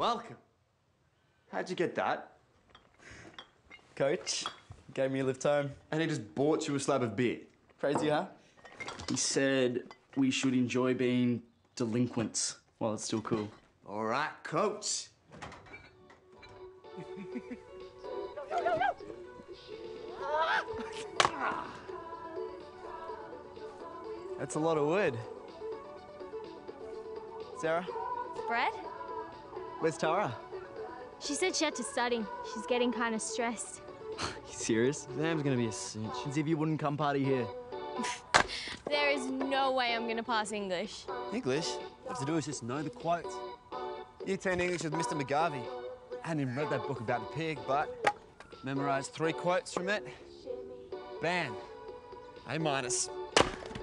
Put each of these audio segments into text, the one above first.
welcome. How'd you get that? Coach gave me a lift home. And he just bought you a slab of beer. Crazy, huh? He said we should enjoy being delinquents while it's still cool. All right, coach. That's a lot of wood. Sarah, Brett? Where's Tara? She said she had to study. She's getting kind of stressed. You serious? Sam's gonna be a cinch. As if you wouldn't come party here. There is no way I'm gonna pass English. English? All you have to do is just know the quotes. Year 10 English with Mr. McGarvey. I hadn't even read that book about the pig, but memorized three quotes from it. Bam. A minus.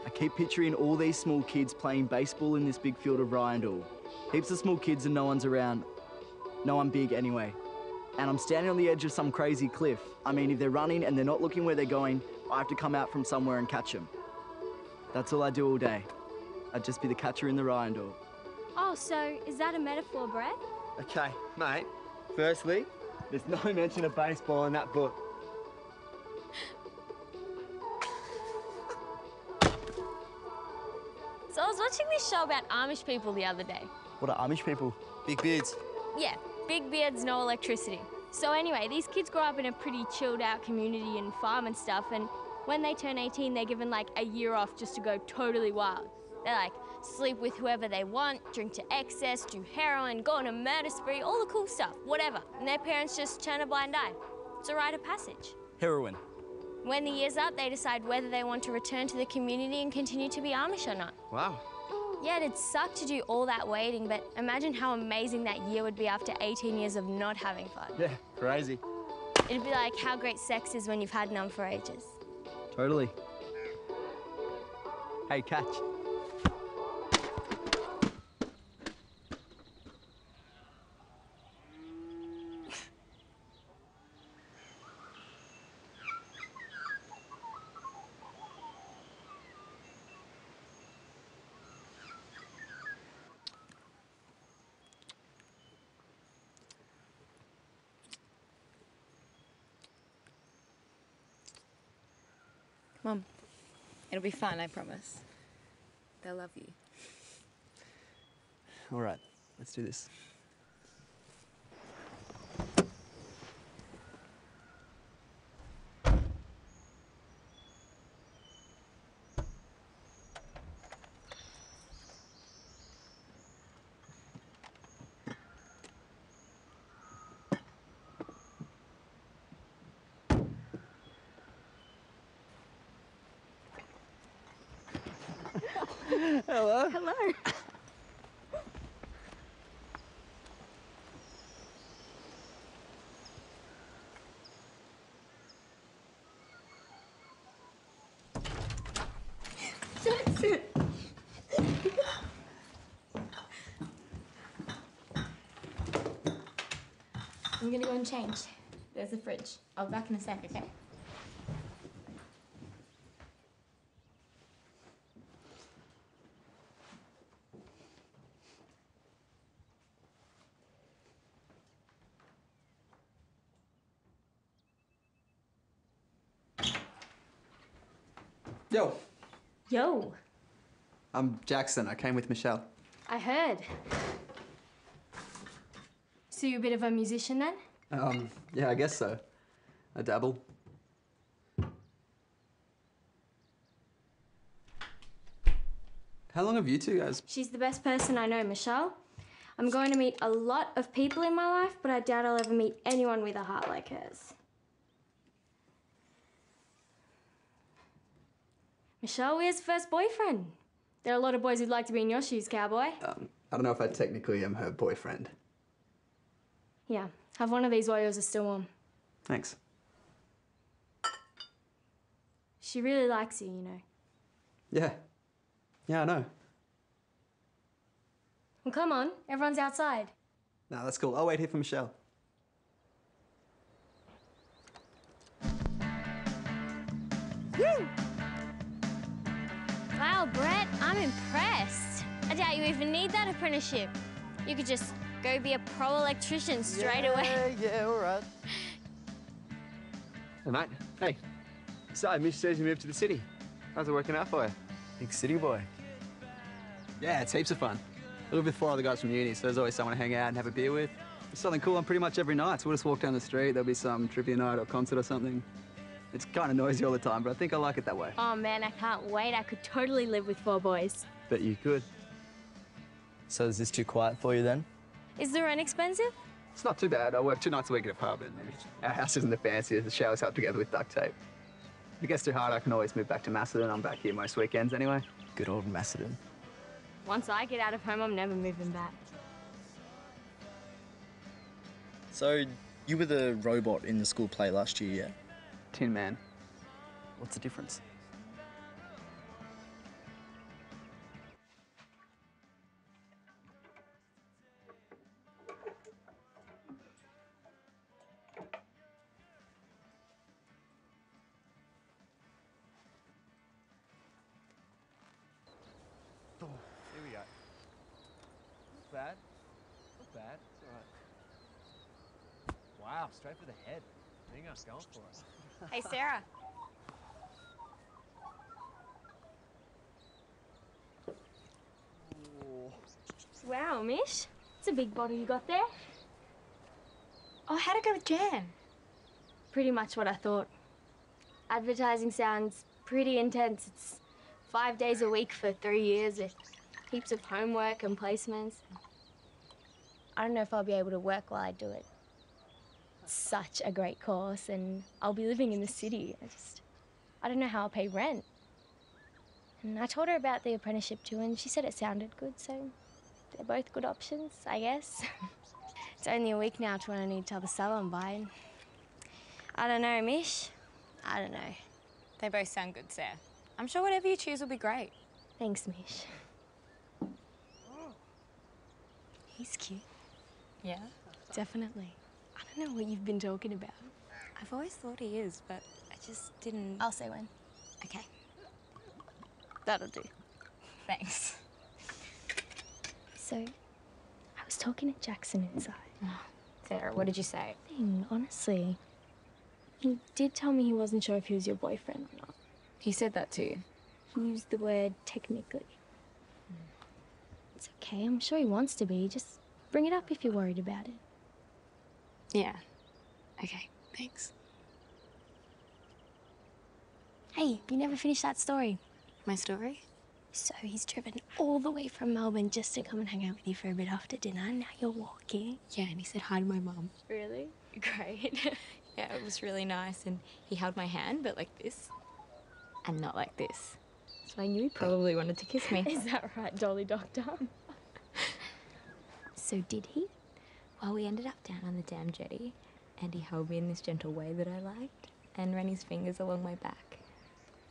I keep picturing all these small kids playing baseball in this big field of rye and all. Heaps of small kids and no one's around. No one big anyway. And I'm standing on the edge of some crazy cliff. I mean, if they're running and they're not looking where they're going, I have to come out from somewhere and catch them. That's all I do all day. I'd just be the catcher in the rye and all. Oh, so is that a metaphor, Brett? Okay, mate. Firstly, there's no mention of baseball in that book. So I was watching this show about Amish people the other day. What are Amish people? Big beards. Yeah, big beards, no electricity. So anyway, these kids grow up in a pretty chilled out community and farm and stuff, and when they turn 18, they're given like a year off just to go totally wild. They like sleep with whoever they want, drink to excess, do heroin, go on a murder spree, all the cool stuff, whatever. And their parents just turn a blind eye. It's a rite of passage. Heroin. When the year's up, they decide whether they want to return to the community and continue to be Amish or not. Wow. Yeah, it'd suck to do all that waiting, but imagine how amazing that year would be after 18 years of not having fun. Yeah, crazy. It'd be like how great sex is when you've had none for ages. Totally. Hey, catch. Mum, it'll be fun, I promise. They'll love you. All right, let's do this. Hello. Hello. I'm gonna go and change. There's the fridge. I'll be back in a sec, okay? Yo, Yo, I'm Jackson. I came with Michelle. I heard. So you're a bit of a musician then? Um, yeah, I guess so. I dabble. How long have you two guys? She's the best person I know, Michelle. I'm going to meet a lot of people in my life, but I doubt I'll ever meet anyone with a heart like hers. Michelle, where's first boyfriend? There are a lot of boys who'd like to be in your shoes, cowboy. Um, I don't know if I technically am her boyfriend. Yeah, have one of these while yours are still warm. Thanks. She really likes you, you know. Yeah. Yeah, I know. Well, come on, everyone's outside. No, that's cool. I'll wait here for Michelle. Wow, Brett, I'm impressed. I doubt you even need that apprenticeship. You could just Go be a pro electrician straight away. Yeah, all right. Hey, mate. Hey. So, Mish says you moved to the city. How's it working out for you? Big city boy. Yeah, it's heaps of fun. I live with four other guys from uni, so there's always someone to hang out and have a beer with. There's something cool on pretty much every night, so we'll just walk down the street, there'll be some trivia night or concert or something. It's kind of noisy all the time, but I think I like it that way. Oh man, I can't wait. I could totally live with four boys. Bet you could. So is this too quiet for you then? Is the rent expensive? It's not too bad. I work two nights a week at a pub, and our house isn't the fanciest. The shower's held together with duct tape. If it gets too hard, I can always move back to Macedon. I'm back here most weekends anyway. Good old Macedon. Once I get out of home, I'm never moving back. So you were the robot in the school play last year, yeah? Tin Man. What's the difference? Here we go. Not bad. Not bad. It's all right. Wow, straight for the head. Ringo's going for us. Hey, Sarah. Wow, Mish. It's a big bottle you got there. Oh, how'd it go with Jan? Pretty much what I thought. Advertising sounds pretty intense. It's five days a week for three years with heaps of homework and placements. I don't know if I'll be able to work while I do it. It's such a great course, and I'll be living in the city. I just, I don't know how I'll pay rent. And I told her about the apprenticeship too, and she said it sounded good, so they're both good options, I guess. it's only a week now to when I need to tell the salon by. and I don't know, Mish. I don't know. They both sound good, Sarah. I'm sure whatever you choose will be great. Thanks, Mish. He's cute. Yeah? Definitely. I don't know what you've been talking about. I've always thought he is, but I just didn't. I'll say when. Okay. That'll do. Thanks. So, I was talking to Jackson inside. Oh, Sarah, what did you say? Thing, honestly. He did tell me he wasn't sure if he was your boyfriend or not. He said that to you. He used the word technically. It's okay, I'm sure he wants to be. Just bring it up if you're worried about it. Yeah. Okay, thanks. Hey, you never finished that story. My story? So he's driven all the way from Melbourne just to come and hang out with you for a bit after dinner. Now you're walking. Yeah, and he said hi to my mum. Really? Great. Yeah, it was really nice, and he held my hand, but like this, and not like this. So I knew he probably wanted to kiss me. Is that right, Dolly Doctor? so did he? Well, we ended up down on the dam jetty, and he held me in this gentle way that I liked, and ran his fingers along my back.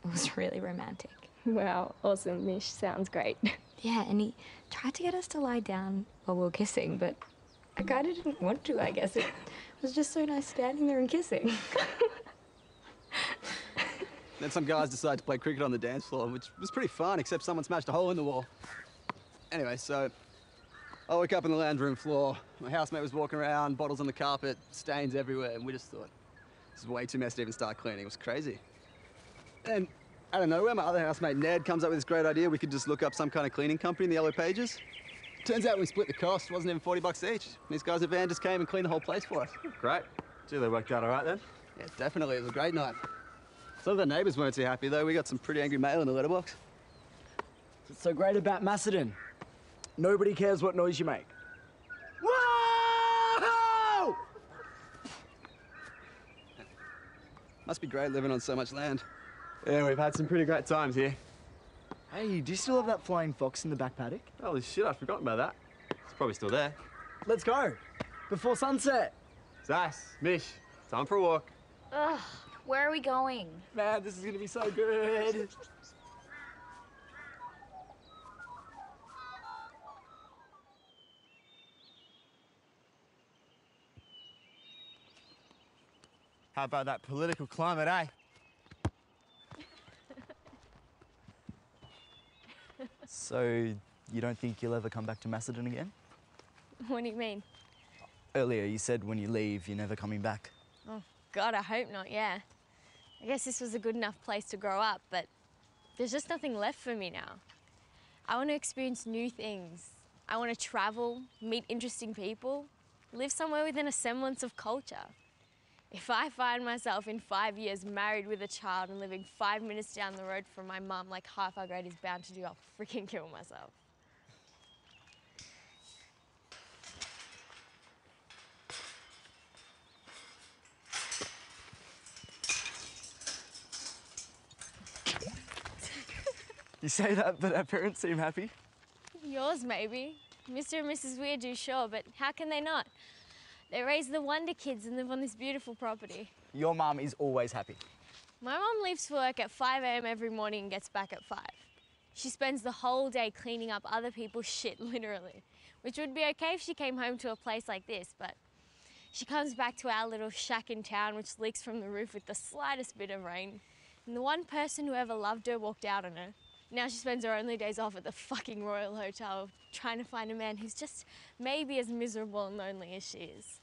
It was really romantic. Wow, awesome, Mish. Sounds great. Yeah, and he tried to get us to lie down while we were kissing, but I kind of didn't want to, I guess. It was just so nice standing there and kissing. Then some guys decided to play cricket on the dance floor, which was pretty fun, except someone smashed a hole in the wall. Anyway, so I woke up on the lounge room floor. My housemate was walking around, bottles on the carpet, stains everywhere, and we just thought, this is way too messy to even start cleaning. It was crazy. And out of nowhere, my other housemate Ned comes up with this great idea. We could just look up some kind of cleaning company in the yellow pages. Turns out we split the cost. It wasn't even 40 bucks each. These guys at Van just came and cleaned the whole place for us. Great. Gee, they worked out all right then. Yeah, definitely. It was a great night. Some of the neighbours weren't too happy, though. We got some pretty angry mail in the letterbox. What's so great about Macedon? Nobody cares what noise you make. Whoa! Must be great living on so much land. Yeah, we've had some pretty great times here. Hey, do you still have that flying fox in the back paddock? Holy shit, I'd forgotten about that. It's probably still there. Let's go. Before sunset. Zas, Mish, time for a walk. Ugh, where are we going? Man, this is gonna be so good. How about that political climate, eh? So, you don't think you'll ever come back to Macedon again? What do you mean? Earlier, you said when you leave, you're never coming back. Oh, God, I hope not, yeah. I guess this was a good enough place to grow up, but there's just nothing left for me now. I want to experience new things. I want to travel, meet interesting people, live somewhere within a semblance of culture. If I find myself in five years married with a child and living five minutes down the road from my mum like half our grade is bound to do, I'll freaking kill myself. You say that, but our parents seem happy. Yours, maybe. Mr. and Mrs. Weir do, sure, but how can they not? They raise the Wonder Kids and live on this beautiful property. Your mum is always happy. My mum leaves for work at 5 a.m. every morning and gets back at 5. She spends the whole day cleaning up other people's shit, literally. Which would be okay if she came home to a place like this, but she comes back to our little shack in town, which leaks from the roof with the slightest bit of rain. And the one person who ever loved her walked out on her. Now she spends her only days off at the fucking Royal Hotel trying to find a man who's just maybe as miserable and lonely as she is.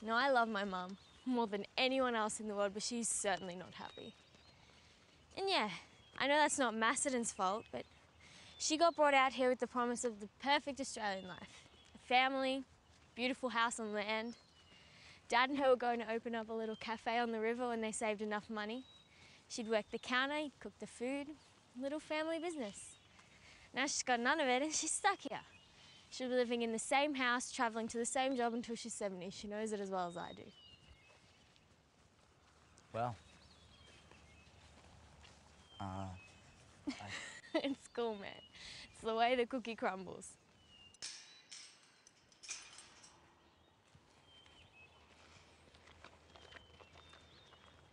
No, I love my mum more than anyone else in the world, but she's certainly not happy. And yeah, I know that's not Macedon's fault, but she got brought out here with the promise of the perfect Australian life a family, beautiful house on land. Dad and her were going to open up a little cafe on the river when they saved enough money. She'd work the counter, cook the food, little family business. Now she's got none of it and she's stuck here. She'll be living in the same house, travelling to the same job until she's 70. She knows it as well as I do. Well. Uh, it's cool, man. It's the way the cookie crumbles.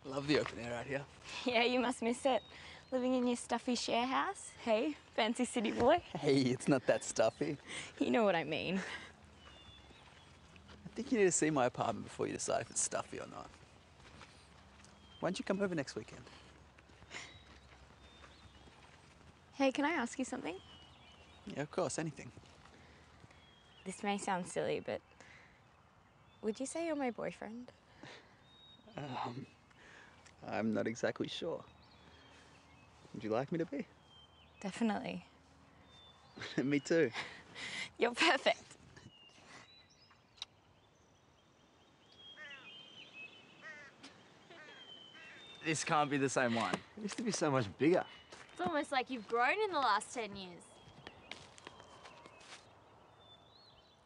Love the open air out here. Yeah, you must miss it. Living in your stuffy share house. Hey, fancy city boy. Hey, it's not that stuffy. You know what I mean. I think you need to see my apartment before you decide if it's stuffy or not. Why don't you come over next weekend? Hey, can I ask you something? Yeah, of course, anything. This may sound silly, but would you say you're my boyfriend? Um, I'm not exactly sure. Would you like me to be? Definitely. me too. You're perfect. this can't be the same one. It used to be so much bigger. It's almost like you've grown in the last 10 years.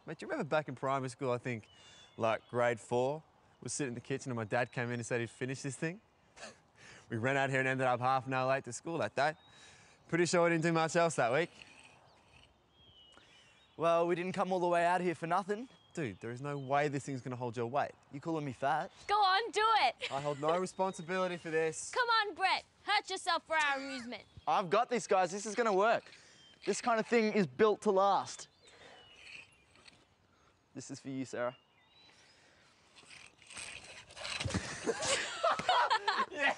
Mate, do you remember back in primary school, I think, like grade four, was sitting in the kitchen and my dad came in and said he'd finish this thing? We ran out here and ended up half an hour late to school that day. Pretty sure we didn't do much else that week. Well, we didn't come all the way out here for nothing. Dude, there is no way this thing's gonna hold your weight. You calling me fat? Go on, do it. I hold no responsibility for this. Come on, Brett. Hurt yourself for our amusement. I've got this, guys. This is gonna work. This kind of thing is built to last. This is for you, Sarah.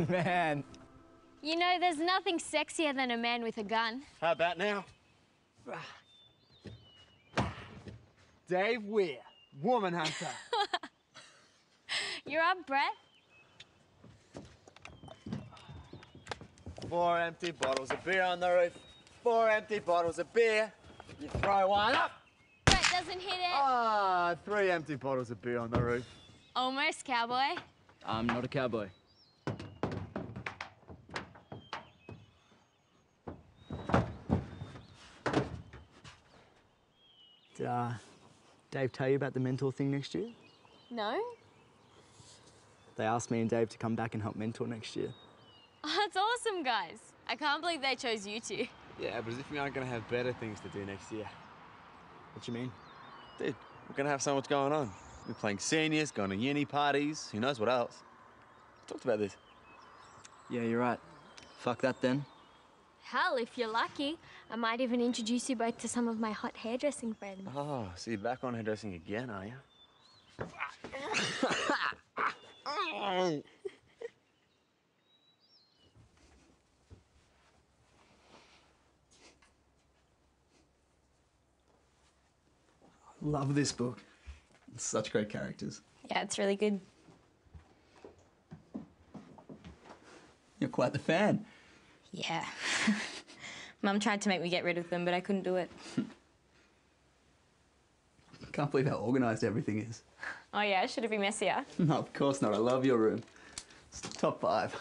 Man. You know, there's nothing sexier than a man with a gun. How about now? Dave Weir, woman hunter. You're up, Brett. Four empty bottles of beer on the roof. Four empty bottles of beer. You throw one up. Brett doesn't hit it. Ah, three empty bottles of beer on the roof. Almost, cowboy. I'm not a cowboy. Did uh, Dave tell you about the mentor thing next year? No? They asked me and Dave to come back and help mentor next year. Oh, that's awesome, guys. I can't believe they chose you two. Yeah, but as if we aren't going to have better things to do next year. What do you mean? Dude, we're gonna have so much going on. We're playing seniors, going to uni parties, who knows what else. Talked about this. Yeah, you're right. Fuck that then. Hell, if you're lucky, I might even introduce you both to some of my hot hairdressing friends. Oh, so you're back on hairdressing again, are you? Love this book. Such great characters. Yeah, it's really good. You're quite the fan. Yeah. Mum tried to make me get rid of them, but I couldn't do it. Can't believe how organised everything is. Oh yeah, should it be messier? No, of course not. I love your room. It's top five.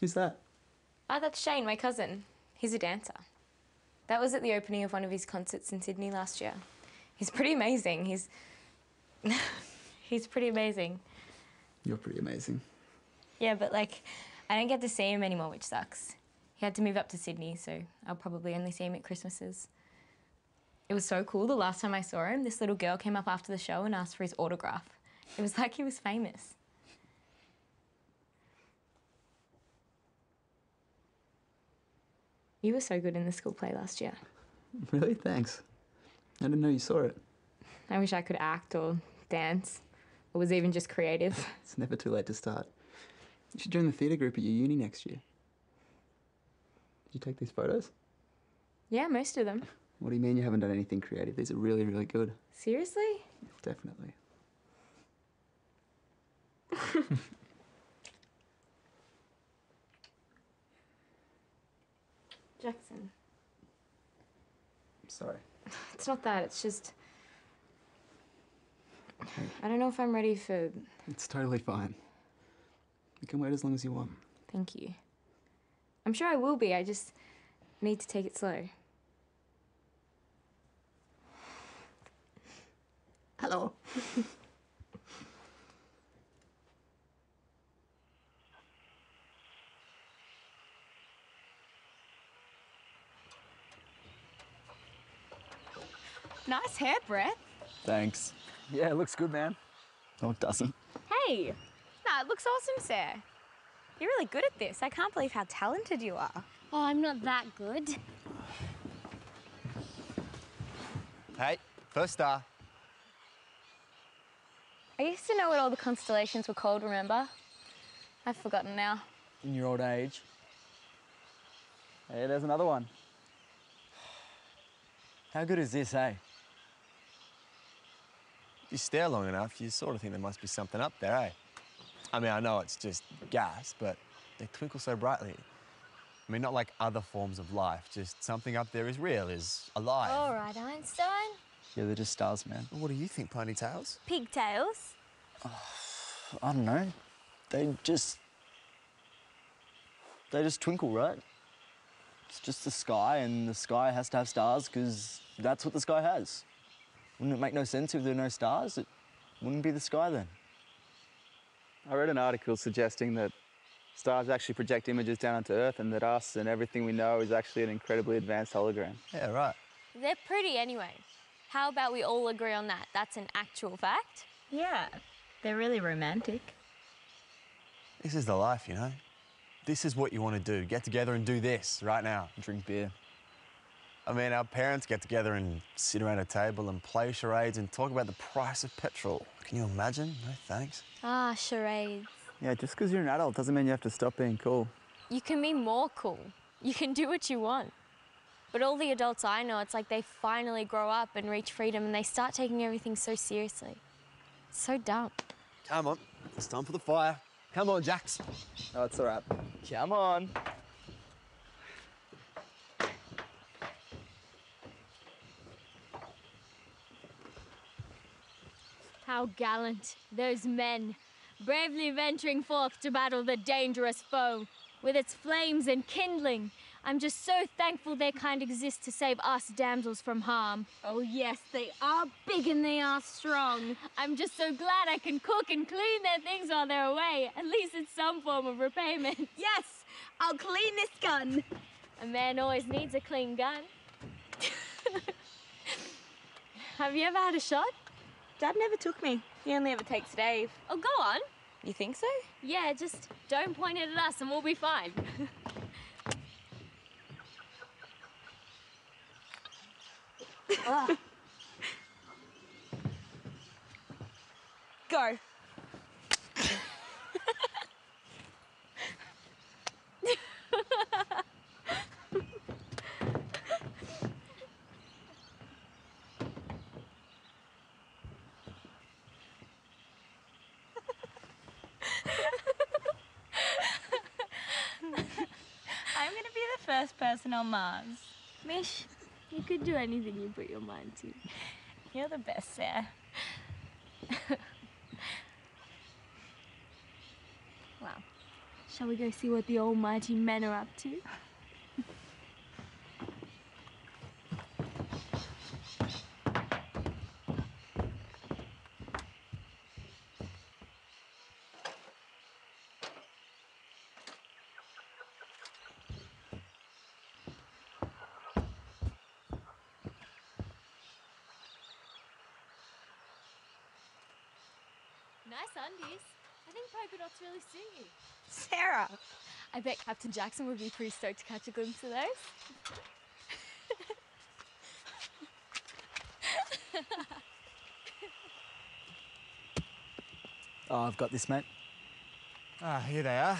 Who's that? Oh, that's Shane, my cousin. He's a dancer. That was at the opening of one of his concerts in Sydney last year. He's pretty amazing. He's he's pretty amazing. You're pretty amazing. Yeah, but like I don't get to see him anymore, which sucks. He had to move up to Sydney, so I'll probably only see him at Christmases. It was so cool. The last time I saw him, this little girl came up after the show and asked for his autograph. It was like he was famous. You were so good in the school play last year. Really? Thanks. I didn't know you saw it. I wish I could act or dance or was even just creative. It's never too late to start. You should join the theatre group at your uni next year. Did you take these photos? yeah, most of them. What do you mean you haven't done anything creative? These are really, really good. Seriously? Definitely. Jackson. I'm Sorry. It's not that, it's just. I don't know if I'm ready for. It's totally fine. You can wait as long as you want. Thank you. I'm sure I will be, I just need to take it slow. Hello. Nice hair, Brett. Thanks. Yeah, it looks good, man. No, it doesn't. Hey. Nah, it looks awesome, sir. You're really good at this. I can't believe how talented you are. Oh, I'm not that good. Hey, first star. I used to know what all the constellations were called, remember? I've forgotten now. In your old age. Hey, there's another one. How good is this, eh? If you stare long enough, you sort of think there must be something up there, eh? I mean, I know it's just gas, but they twinkle so brightly. I mean, not like other forms of life, just something up there is real, is alive. All right, Einstein. Yeah, they're just stars, man. What do you think, Ponytails? Pigtails. I don't know. They just. They just twinkle, right? It's just the sky, and the sky has to have stars because that's what the sky has. Wouldn't it make no sense if there were no stars? It wouldn't be the sky then. I read an article suggesting that stars actually project images down onto Earth and that us and everything we know is actually an incredibly advanced hologram. Yeah, right. They're pretty anyway. How about we all agree on that? That's an actual fact. Yeah, they're really romantic. This is the life, you know? This is what you want to do. Get together and do this right now. Drink beer. I mean, our parents get together and sit around a table and play charades and talk about the price of petrol. Can you imagine? No thanks. Ah, charades. Yeah, just because you're an adult doesn't mean you have to stop being cool. You can be more cool. You can do what you want. But all the adults I know, it's like they finally grow up and reach freedom and they start taking everything so seriously. It's so dumb. Come on, it's time for the fire. Come on, Jax. Oh, it's all right. Come on. How gallant those men, bravely venturing forth to battle the dangerous foe, with its flames enkindling, I'm just so thankful their kind exist to save us damsels from harm. Oh, yes, they are big and they are strong. I'm just so glad I can cook and clean their things while they're away. At least it's some form of repayment. Yes, I'll clean this gun. A man always needs a clean gun. Have you ever had a shot? Dad never took me. He only ever takes Dave. Oh, go on. You think so? Yeah, just don't point it at us and we'll be fine. Go. I'm gonna be the on Mars. Mish, you could do anything you put your mind to. You're the best, Sarah. Wow. Shall we go see what the almighty men are up to? Nice undies. I think polka dots really suit you. Sarah. I bet Captain Jackson would be pretty stoked to catch a glimpse of those. Oh, I've got this, mate. Ah, here they are.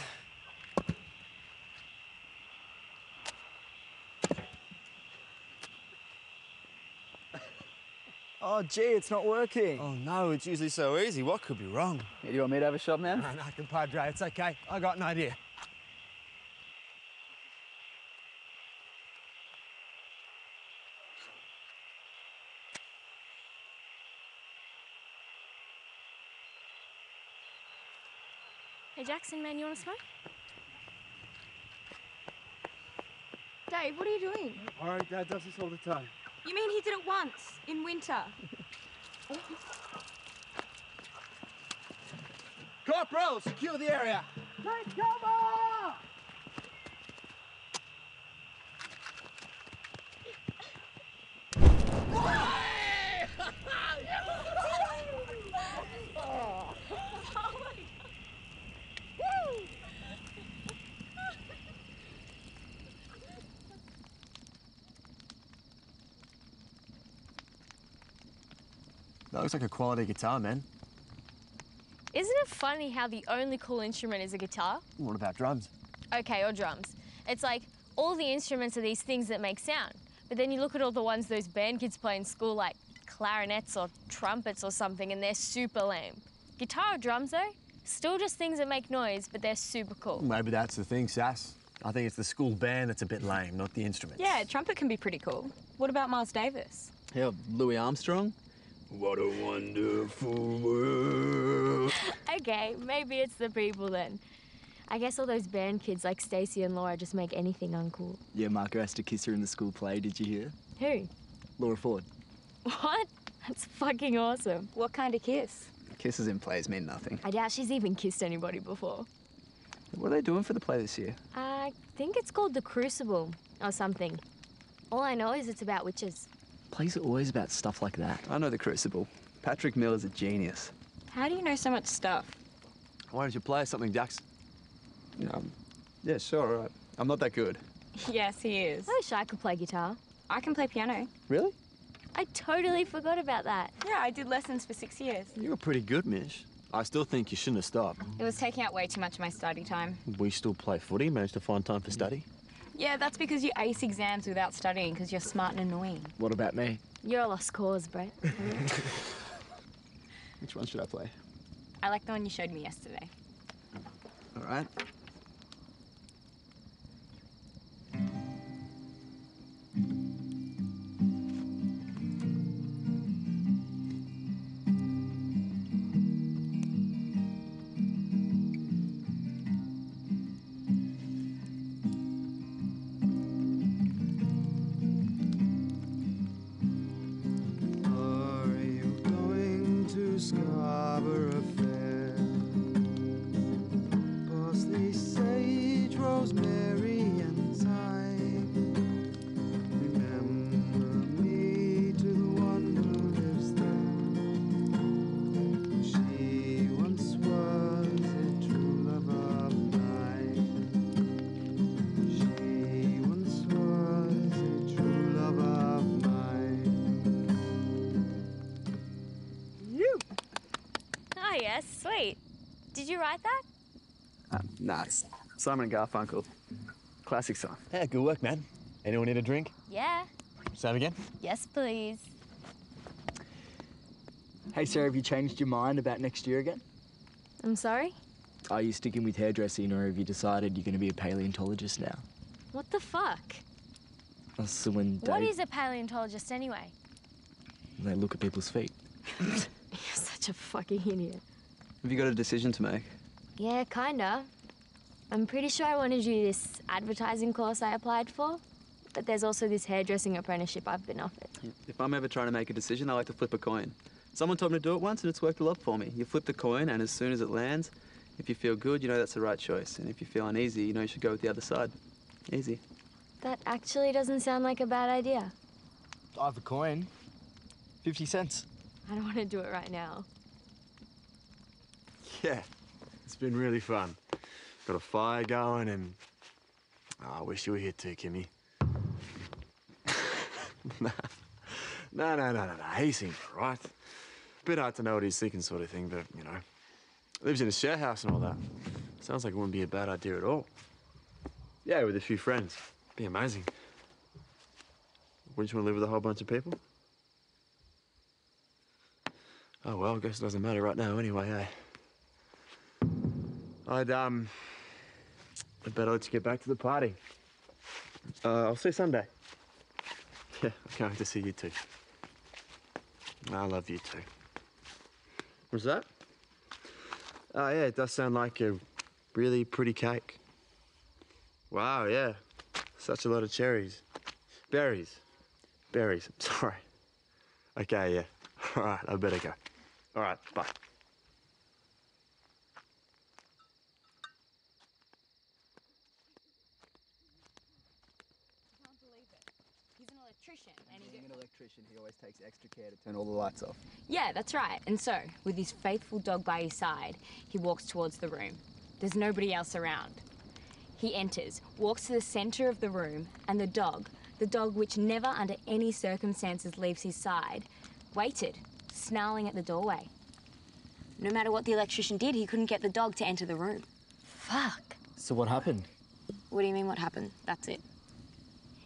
Oh, gee, it's not working. Oh no, it's usually so easy. What could be wrong? Yeah, do you want me to have a shot, man? No, no, compadre, it's okay. I got an idea. Hey Jackson, man, you want to smoke? Dave, what are you doing? All right, Dad does this all the time. You mean he did it once in winter? Corporal, secure the area. Take cover! That looks like a quality guitar, man. Isn't it funny how the only cool instrument is a guitar? What about drums? Okay, or drums. It's like all the instruments are these things that make sound. But then you look at all the ones those band kids play in school, like clarinets or trumpets or something, and they're super lame. Guitar or drums, though, still just things that make noise, but they're super cool. Maybe that's the thing, Sass. I think it's the school band that's a bit lame, not the instruments. Yeah, trumpet can be pretty cool. What about Miles Davis? Yeah, Louis Armstrong. What a wonderful world. Okay, maybe it's the people then. I guess all those band kids like Stacy and Laura just make anything uncool. Yeah, Marco has to kiss her in the school play. Did you hear? Who? Laura Ford. What? That's fucking awesome. What kind of kiss? Kisses in plays mean nothing. I doubt she's even kissed anybody before. What are they doing for the play this year? I think it's called The Crucible or something. All I know is it's about witches. Plays are always about stuff like that. I know the Crucible. Patrick Miller's a genius. How do you know so much stuff? Why don't you play us something, Jax? Um, yeah, sure, all right. I'm not that good. Yes, he is. I wish I could play guitar. I can play piano. Really? I totally forgot about that. Yeah, I did lessons for six years. You were pretty good, Mish. I still think you shouldn't have stopped. It was taking out way too much of my study time. We still play footy, managed to find time for study. Yeah, that's because you ace exams without studying because you're smart and annoying. What about me? You're a lost cause, Brett. Which one should I play? I like the one you showed me yesterday. All right. Nah, it's Simon and Garfunkel. Classic song. Yeah, good work, man. Anyone need a drink? Yeah. Same again? Yes, please. Hey, Sarah, have you changed your mind about next year again? I'm sorry? Are you sticking with hairdressing or have you decided you're going to be a paleontologist now? What the fuck? So when What Dave- is a paleontologist anyway? they look at people's feet. You're such a fucking idiot. Have you got a decision to make? Yeah, kinda. I'm pretty sure I want to do this advertising course I applied for, but there's also this hairdressing apprenticeship I've been offered. If I'm ever trying to make a decision, I like to flip a coin. Someone told me to do it once and it's worked a lot for me. You flip the coin, and as soon as it lands, if you feel good, you know that's the right choice. And if you feel uneasy, you know you should go with the other side. Easy. That actually doesn't sound like a bad idea. I have a coin. 50 cents. I don't want to do it right now. Yeah, it's been really fun. Got a fire going and oh, I wish you were here too, Kimmy. No, no, no, no, no. He seems right. Bit hard to know what he's thinking sort of thing, but, you know, lives in a share house and all that. Sounds like it wouldn't be a bad idea at all. Yeah, with a few friends. Be amazing. Wouldn't you want to live with a whole bunch of people? Oh, well, I guess it doesn't matter right now anyway, eh? I'd, um... I'd better let you get back to the party. Uh, I'll see you Sunday. Yeah, I can't wait to see you too. I love you too. What's that? Oh, yeah, it does sound like a really pretty cake. Wow, yeah. Such a lot of cherries. Berries. Berries, sorry. Okay, yeah. All right, I better go. All right, bye. He's an electrician and Being an electrician, he always takes extra care to turn all the lights off. Yeah, that's right. And so, with his faithful dog by his side, he walks towards the room. There's nobody else around. He enters, walks to the center of the room, and the dog, the dog which never under any circumstances leaves his side, waited, snarling at the doorway. No matter what the electrician did, he couldn't get the dog to enter the room. Fuck. So what happened? What do you mean, what happened? That's it.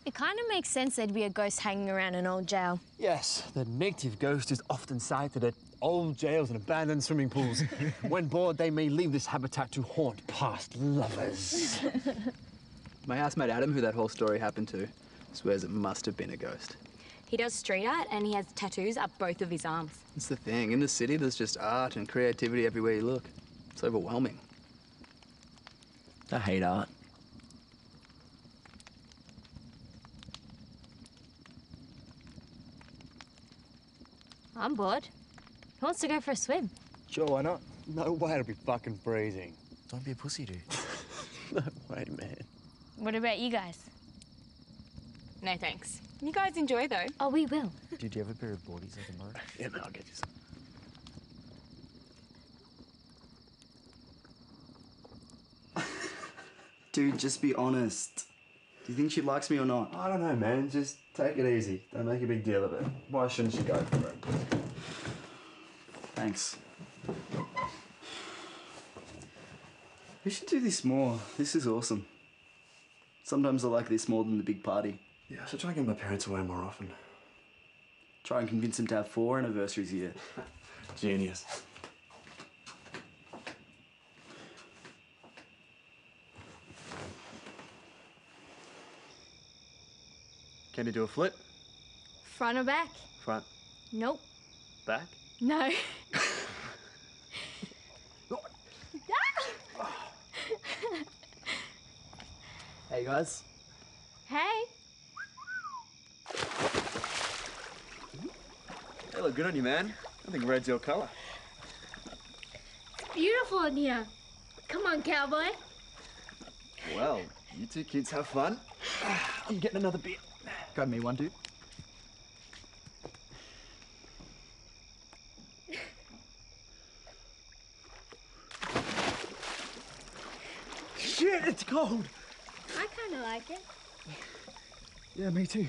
It kind of makes sense there'd be a ghost hanging around an old jail. Yes, the native ghost is often sighted at old jails and abandoned swimming pools. when bored, they may leave this habitat to haunt past lovers. My housemate Adam, who that whole story happened to, swears it must have been a ghost. He does street art and he has tattoos up both of his arms. It's the thing. In the city, there's just art and creativity everywhere you look. It's overwhelming. I hate art. I'm bored. Who wants to go for a swim? Sure, why not? no way, it'll be fucking freezing. Don't be a pussy, dude. No way, man. What about you guys? No thanks. You guys enjoy though. Oh, we will. Dude, do you have a pair of boardies I can borrow? Yeah, man, I'll get you some. Dude, just be honest. Do you think she likes me or not? I don't know, man. Just take it easy. Don't make a big deal of it. Why shouldn't she go for it? Thanks. We should do this more. This is awesome. Sometimes I like this more than the big party. Yeah, I should try and get my parents away more often. Try and convince them to have four anniversaries a year. Genius. Can you do a flip? Front or back? Front, Nope. back? No. Hey guys. hey. They look good on you, man. I think red's your colour. Beautiful in here. Come on, cowboy. Well, you two kids have fun. I'm getting another beer. Grab me one, dude. Shit, it's cold. I kind of like it. Yeah, me too.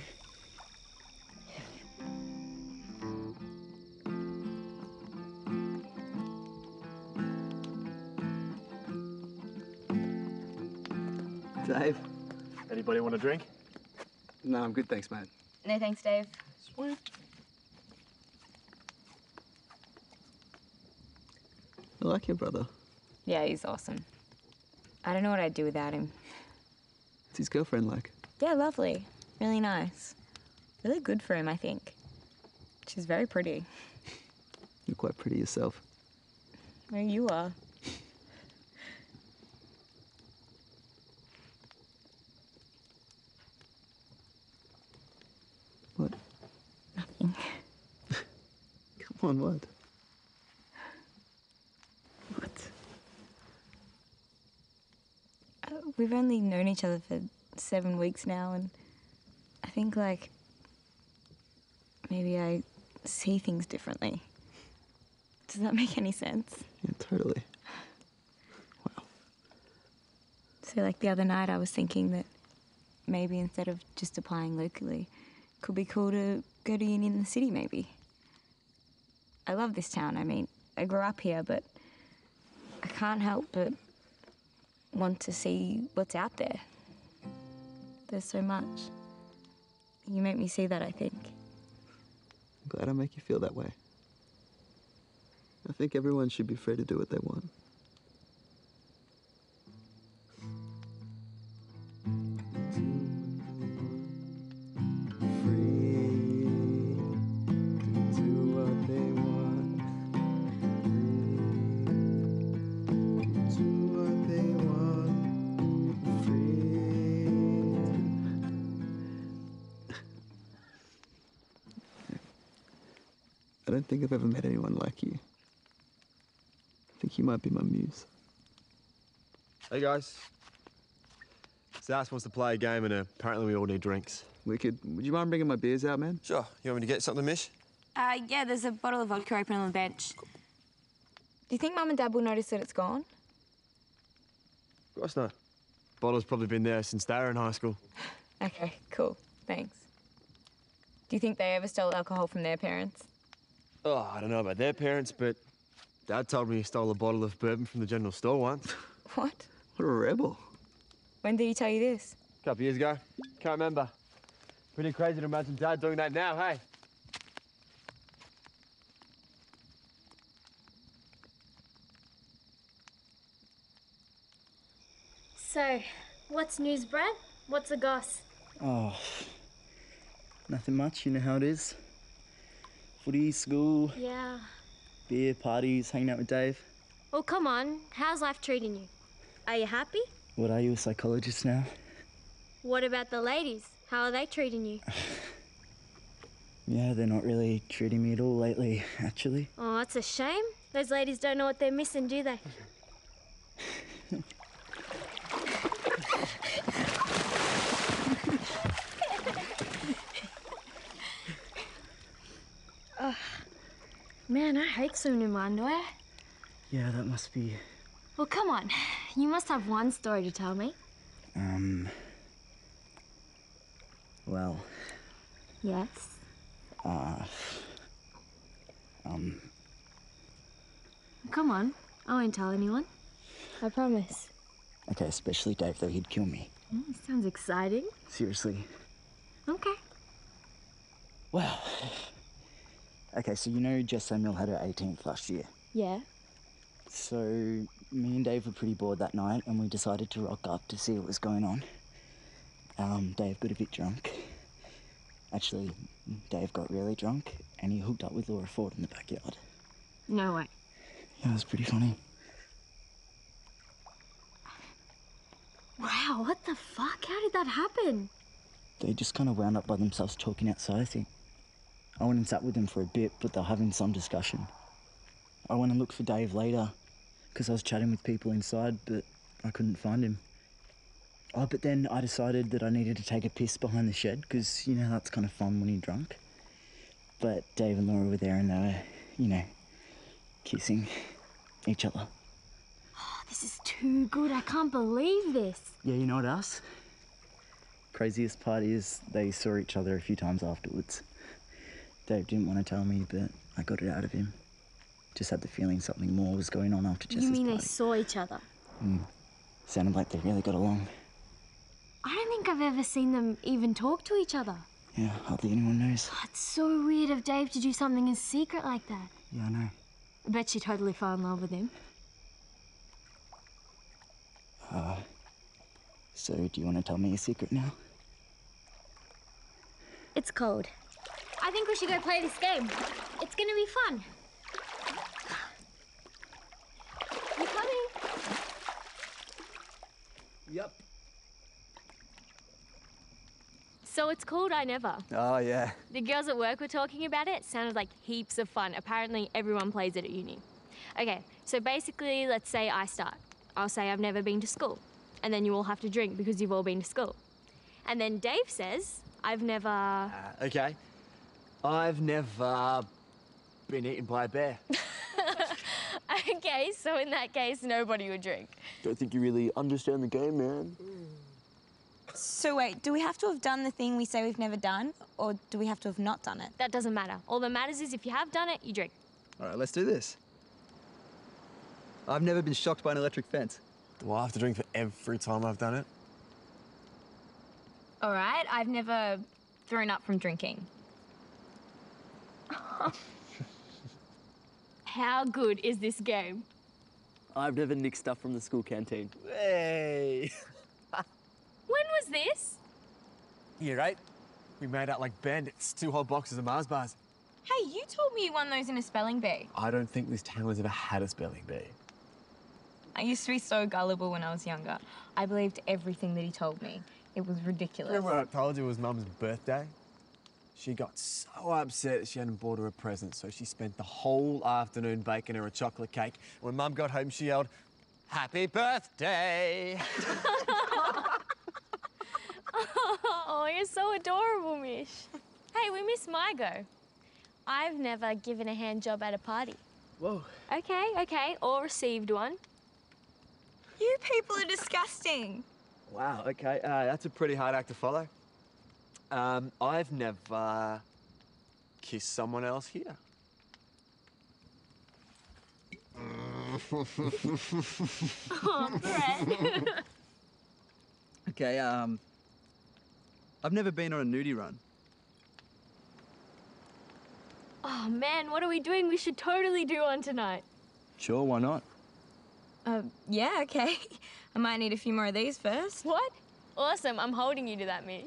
Dave. Anybody want a drink? No, I'm good, thanks, mate. No thanks, Dave. Sweet. I like your brother. Yeah, he's awesome. I don't know what I'd do without him. What's his girlfriend like? Yeah, lovely. Really nice. Really good for him, I think. She's very pretty. You're quite pretty yourself. Well, you are. What? Nothing. On, what? What? Uh, we've only known each other for seven weeks now, and I think, like, maybe I see things differently. Does that make any sense? Yeah, totally. Wow. So, like, the other night, I was thinking that maybe instead of just applying locally, could be cool to go to uni in the city, maybe. I love this town. I mean, I grew up here, but I can't help but want to see what's out there. There's so much. You make me see that, I think. I'm glad I make you feel that way. I think everyone should be free to do what they want. Might be my muse. Hey guys. South wants to play a game and uh, apparently we all need drinks. Wicked. Would you mind bringing my beers out, man? Sure. You want me to get something, Mish? Uh, yeah, there's a bottle of vodka open on the bench. Do you think Mum and Dad will notice that it's gone? Of course not. Bottle's probably been there since they were in high school. Okay, cool. Thanks. Do you think they ever stole alcohol from their parents? Oh, I don't know about their parents, but Dad told me he stole a bottle of bourbon from the general store once. What? What a rebel. When did he tell you this? A couple years ago. Can't remember. Pretty crazy to imagine Dad doing that now, hey? So, what's news, Brad? What's the goss? Oh, nothing much. You know how it is. Footy, school, Yeah. Beer, parties, hanging out with Dave. Well, come on. How's life treating you? Are you happy? What are you, a psychologist now? What about the ladies? How are they treating you? Yeah, they're not really treating me at all lately, actually. Oh, that's a shame. Those ladies don't know what they're missing, do they? Man, I hate in my underwear. Yeah, that must be. Well, come on. You must have one story to tell me. Um. Well, Yes. uh. Um. Come on. I won't tell anyone. I promise. Okay, especially Dave, though, he'd kill me. Mm, sounds exciting. Seriously. Okay. Well. Okay, so you know Jess Samuel had her 18th last year. Yeah. So me and Dave were pretty bored that night, and we decided to rock up to see what was going on. Um, Dave got a bit drunk. Actually, Dave got really drunk, and he hooked up with Laura Ford in the backyard. No way. Yeah, it was pretty funny. Wow, what the fuck? How did that happen? They just kind of wound up by themselves talking outside, I think. I went and sat with them for a bit, but they were having some discussion. I went and looked for Dave later, because I was chatting with people inside, but I couldn't find him. Oh, but then I decided that I needed to take a piss behind the shed, because, you know, that's kind of fun when you're drunk. But Dave and Laura were there and they were, you know, kissing each other. Oh, this is too good. I can't believe this. Yeah, you know what else? Craziest part is they saw each other a few times afterwards. Dave didn't want to tell me, but I got it out of him. Just had the feeling something more was going on after Jess's you mean they saw each other? Hmm. Sounded like they really got along. I don't think I've ever seen them even talk to each other. Yeah, hardly anyone knows. It's so weird of Dave to do something in secret like that. Yeah, I know. I bet she totally fell in love with him. Uh, so, do you want to tell me a secret now? It's cold. I think we should go play this game. It's gonna be fun. You coming? Yep. So it's called I Never. Oh, yeah. The girls at work were talking about it. Sounded like heaps of fun. Apparently, everyone plays it at uni. Okay, so basically, let's say I start. I'll say I've never been to school. And then you all have to drink because you've all been to school. And then Dave says, I've never. Uh, okay. I've never been eaten by a bear. okay, so in that case, nobody would drink. Don't think you really understand the game, man. So wait, do we have to have done the thing we say we've never done, or do we have to have not done it? That doesn't matter. All that matters is if you have done it, you drink. All right, let's do this. I've never been shocked by an electric fence. Do I have to drink for every time I've done it? All right, I've never thrown up from drinking. How good is this game? I've never nicked stuff from the school canteen. Hey! When was this? Year eight, we made out like bandits, two whole boxes of Mars bars. Hey, you told me you won those in a spelling bee. I don't think this town has ever had a spelling bee. I used to be so gullible when I was younger. I believed everything that he told me. It was ridiculous. Remember when I told you it was Mum's birthday? She got so upset that she hadn't bought her a present, so she spent the whole afternoon baking her a chocolate cake. When Mum got home, she yelled, Happy birthday! Oh, you're so adorable, Mish. hey, we miss my go. I've never given a hand job at a party. Whoa. Okay, okay, or received one. You people are disgusting. Wow, okay, uh, that's a pretty hard act to follow. Um, I've never kissed someone else here. Oh, Brett. Okay, um. I've never been on a nudie run. oh man, what are we doing? We should totally do one tonight. Sure, why not? Uh, yeah, okay. I might need a few more of these first. What? Awesome, I'm holding you to that, Mish.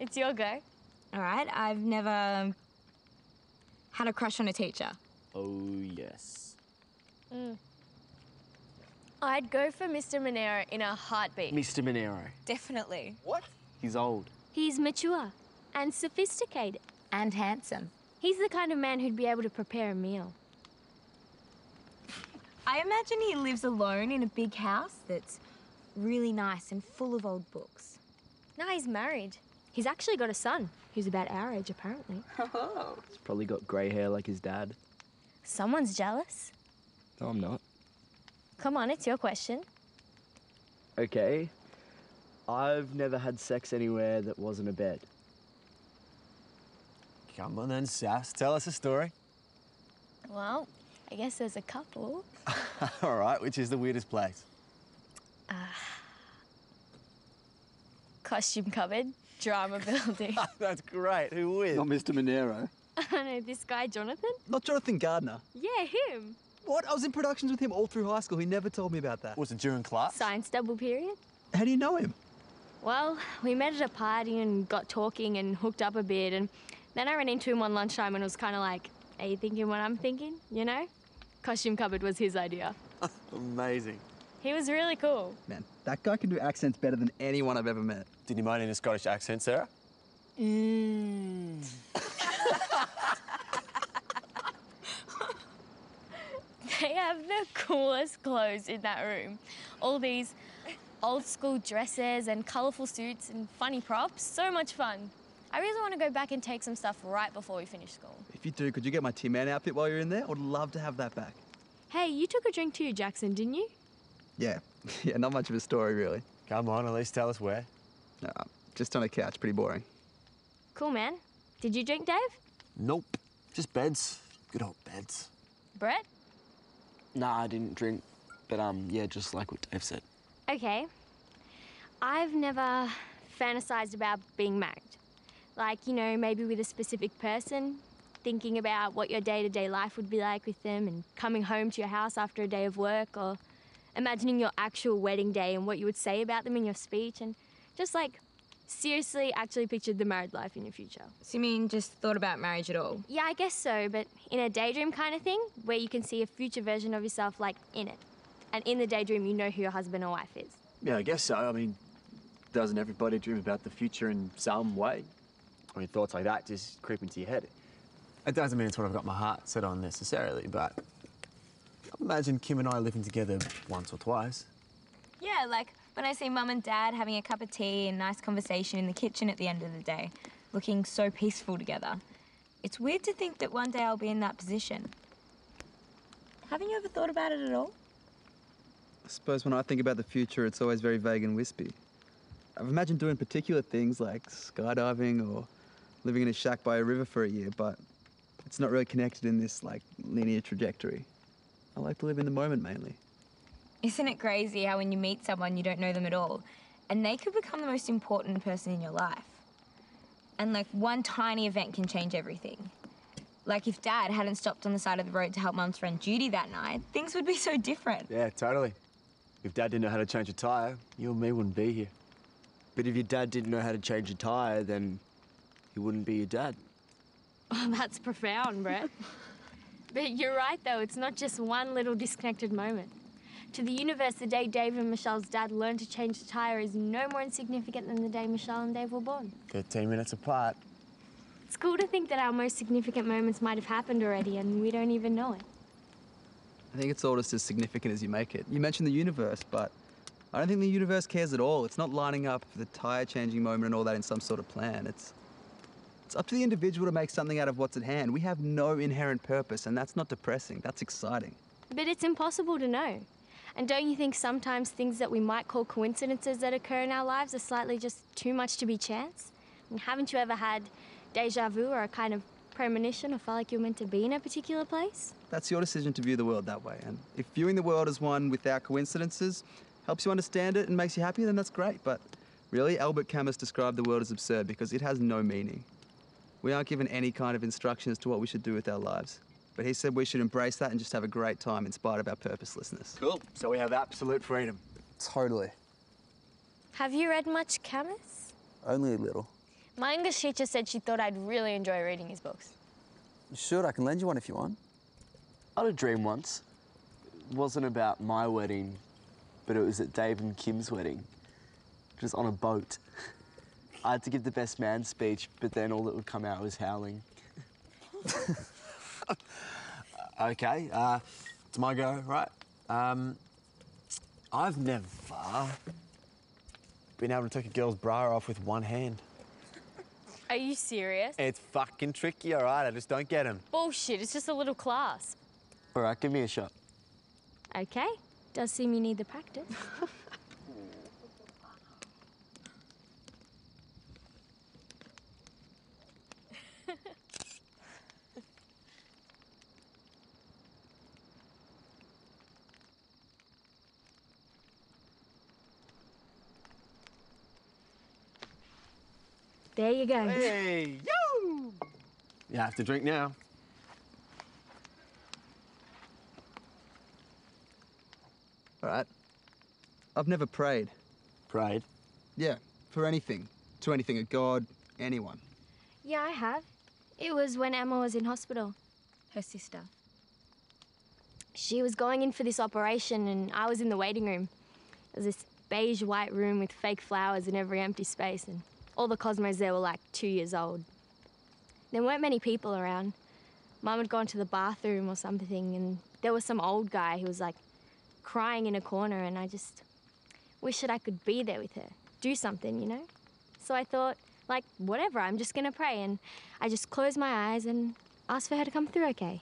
It's your go. All right, I've never um, had a crush on a teacher. Oh, yes. Mm. I'd go for Mr. Monero in a heartbeat. Mr. Monero. Definitely. What? He's old. He's mature and sophisticated. And handsome. He's the kind of man who'd be able to prepare a meal. I imagine he lives alone in a big house that's really nice and full of old books. No, he's married. He's actually got a son who's about our age, apparently. Oh. He's probably got grey hair like his dad. Someone's jealous. No, I'm not. Come on, it's your question. Okay. I've never had sex anywhere that wasn't a bed. Come on then, Sass, tell us a story. Well, I guess there's a couple. All right, which is the weirdest place? Ah. Costume cupboard, drama building. That's great. Who with? Not Mr. Monero. I know, this guy, Jonathan? Not Jonathan Gardner. Yeah, him. What? I was in productions with him all through high school. He never told me about that. Was it during class? Science double period. How do you know him? Well, we met at a party and got talking and hooked up a bit, and then I ran into him on lunchtime and was kind of like, Are you thinking what I'm thinking? You know? Costume cupboard was his idea. Amazing. He was really cool. Man, that guy can do accents better than anyone I've ever met. Did you mind in a Scottish accent, Sarah? Mm. They have the coolest clothes in that room. All these old school dresses and colourful suits and funny props. So much fun. I really want to go back and take some stuff right before we finish school. If you do, could you get my Tin Man outfit while you're in there? I would love to have that back. Hey, you took a drink too, Jackson, didn't you? Yeah. Yeah, not much of a story, really. Come on, at least tell us where. No, just on a couch, pretty boring. Cool, man. Did you drink, Dave? Nope. Just beds. Good old beds. Brett? Nah, I didn't drink. But, um, yeah, just like what Dave said. Okay. I've never fantasized about being married. Like, you know, maybe with a specific person, thinking about what your day to day life would be like with them and coming home to your house after a day of work or imagining your actual wedding day and what you would say about them in your speech and just like seriously actually pictured the married life in your future. So you mean just thought about marriage at all? Yeah, I guess so, but in a daydream kind of thing where you can see a future version of yourself like in it. And in the daydream, you know who your husband or wife is. Yeah, I guess so. I mean, doesn't everybody dream about the future in some way? I mean, thoughts like that just creep into your head. It doesn't mean it's what I've got my heart set on necessarily, but I imagine Kim and I living together once or twice. Yeah, like when I see mum and dad having a cup of tea and nice conversation in the kitchen at the end of the day, looking so peaceful together. It's weird to think that one day I'll be in that position. Haven't you ever thought about it at all? I suppose when I think about the future, it's always very vague and wispy. I've imagined doing particular things like skydiving or living in a shack by a river for a year, but it's not really connected in this like linear trajectory. I like to live in the moment mainly. Isn't it crazy how when you meet someone you don't know them at all, and they could become the most important person in your life? And like one tiny event can change everything. Like if dad hadn't stopped on the side of the road to help mum's friend Judy that night, things would be so different. Yeah, totally. If Dad didn't know how to change a tyre, you and me wouldn't be here. But if your dad didn't know how to change a tyre, then he wouldn't be your dad. Oh, that's profound, Brett. but you're right, though. It's not just one little disconnected moment. To the universe, the day Dave and Michelle's dad learned to change the tyre is no more insignificant than the day Michelle and Dave were born. 13 minutes apart. It's cool to think that our most significant moments might have happened already and we don't even know it. I think it's all just as significant as you make it. You mentioned the universe, but I don't think the universe cares at all. It's not lining up the tire changing moment and all that in some sort of plan. It's it's up to the individual to make something out of what's at hand. We have no inherent purpose, and that's not depressing. That's exciting. But it's impossible to know. And don't you think sometimes things that we might call coincidences that occur in our lives are slightly just too much to be chance? And haven't you ever had deja vu or a kind of premonition or felt like you were meant to be in a particular place? That's your decision to view the world that way. And if viewing the world as one without coincidences helps you understand it and makes you happy, then that's great. But really, Albert Camus described the world as absurd because it has no meaning. We aren't given any kind of instructions as to what we should do with our lives. But he said we should embrace that and just have a great time in spite of our purposelessness. Cool. So we have absolute freedom. Totally. Have you read much Camus? Only a little. My English teacher said she thought I'd really enjoy reading his books. Sure. I can lend you one if you want. I had a dream once. It wasn't about my wedding, but it was at Dave and Kim's wedding. Just on a boat. I had to give the best man speech, but then all that would come out was howling. Okay, uh, it's my go, right? Um, I've never been able to take a girl's bra off with one hand. Are you serious? It's fucking tricky, all right? I just don't get them. Bullshit, it's just a little clasp. All right, give me a shot. Okay, does seem you need the practice. there you go. Hey, yo! You have to drink now. All right. I've never prayed. Prayed. Yeah, for anything. To anything, a god, anyone. Yeah, I have. It was when Emma was in hospital. Her sister. She was going in for this operation, and I was in the waiting room. There's this beige white room with fake flowers in every empty space, and all the cosmos there were like two years old. There weren't many people around. Mum had gone to the bathroom or something, and there was some old guy who was like crying in a corner, and I just wished that I could be there with her, do something, you know? So I thought, like, whatever, I'm just gonna pray, and I just closed my eyes and asked for her to come through okay.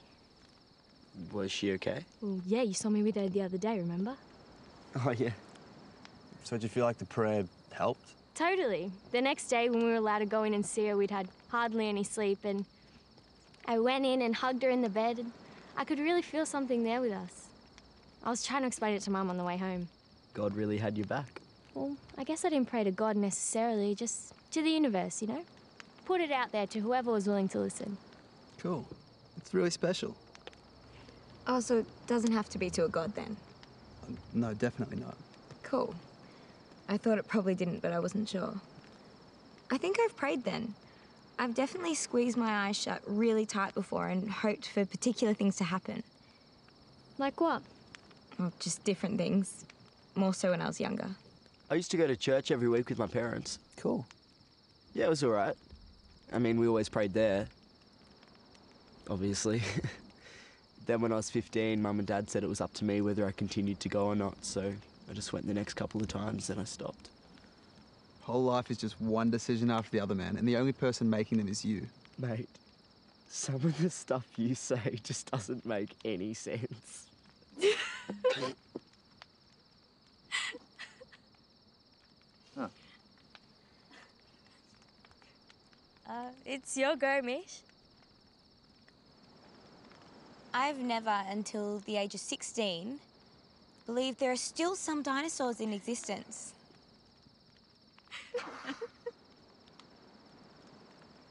Was she okay? Well, yeah, you saw me with her the other day, remember? Oh, yeah. So did you feel like the prayer helped? Totally. The next day, when we were allowed to go in and see her, we'd had hardly any sleep, and I went in and hugged her in the bed, and I could really feel something there with us. I was trying to explain it to Mum on the way home. God really had you back. Well, I guess I didn't pray to God necessarily, just to the universe, you know? Put it out there to whoever was willing to listen. Cool. It's really special. Oh, so it doesn't have to be to a god then? Um, no, definitely not. Cool. I thought it probably didn't, but I wasn't sure. I think I've prayed then. I've definitely squeezed my eyes shut really tight before and hoped for particular things to happen. Like what? Well, just different things. More so when I was younger. I used to go to church every week with my parents. Cool. Yeah, it was all right. I mean, we always prayed there. Obviously. then when I was 15, mum and dad said it was up to me whether I continued to go or not, so I just went the next couple of times, then I stopped. Whole life is just one decision after the other, man, and the only person making them is you. Mate, some of the stuff you say just doesn't make any sense. Uh, it's your go, Mish. I've never, until the age of 16, believed there are still some dinosaurs in existence.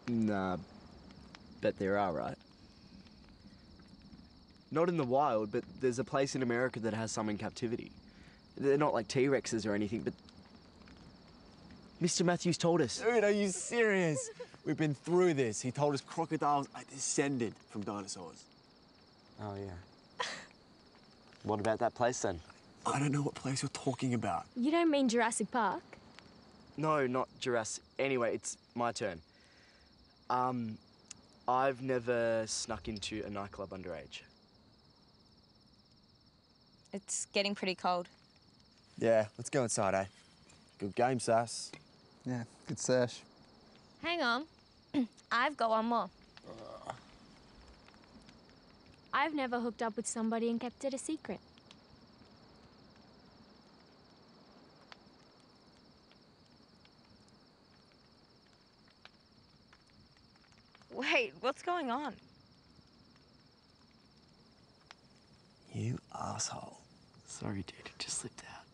Nah, bet there are, right? Not in the wild, but there's a place in America that has some in captivity. They're not like T Rexes or anything, but. Mr. Matthews told us. Dude, are you serious? We've been through this. He told us crocodiles are descended from dinosaurs. Oh, yeah. What about that place then? I don't know what place you're talking about. You don't mean Jurassic Park? No, not Jurassic. Anyway, it's my turn. Um, I've never snuck into a nightclub underage. It's getting pretty cold. Yeah, let's go inside, eh? Good game, Sass. Yeah, good sesh. Hang on. I've got one more. I've never hooked up with somebody and kept it a secret. Wait, what's going on? You asshole. Sorry, dude, it just slipped out.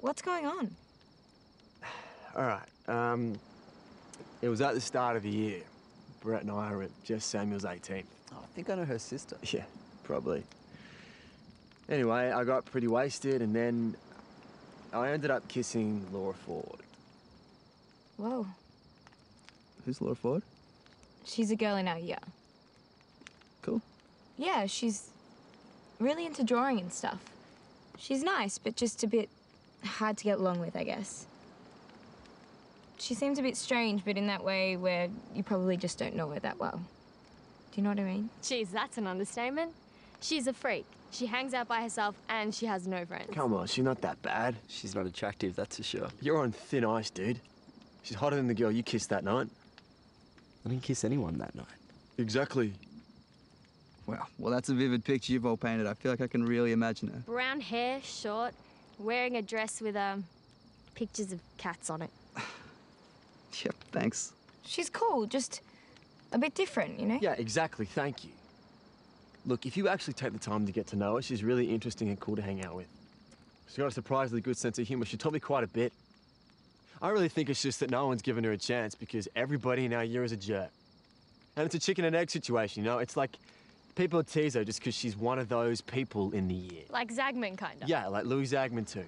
What's going on? All right. Um, it was at the start of the year. Brett and I were at Jess Samuel's 18th. Oh, I think I know her sister. Yeah, probably. Anyway, I got pretty wasted, and then I ended up kissing Laura Ford. Whoa. Who's Laura Ford? She's a girl in our year. Cool. Yeah, she's really into drawing and stuff. She's nice, but just a bit hard to get along with, I guess. She seems a bit strange, but in that way where you probably just don't know her that well. Do you know what I mean? Jeez, that's an understatement. She's a freak. She hangs out by herself and she has no friends. Come on, she's not that bad. She's not attractive, that's for sure. You're on thin ice, dude. She's hotter than the girl you kissed that night. I didn't kiss anyone that night. Exactly. Wow. Well, that's a vivid picture you've all painted. I feel like I can really imagine her. Brown hair, short, wearing a dress with um, pictures of cats on it. Yep, thanks. She's cool, just a bit different, you know? Yeah, exactly. Thank you. Look, if you actually take the time to get to know her, she's really interesting and cool to hang out with. She's got a surprisingly good sense of humor. She taught me quite a bit. I really think it's just that no one's given her a chance because everybody in our year is a jerk. And it's a chicken and egg situation, you know? It's like people tease her just because she's one of those people in the year. Like Zagman, kind of. Yeah, like Louis Zagman too.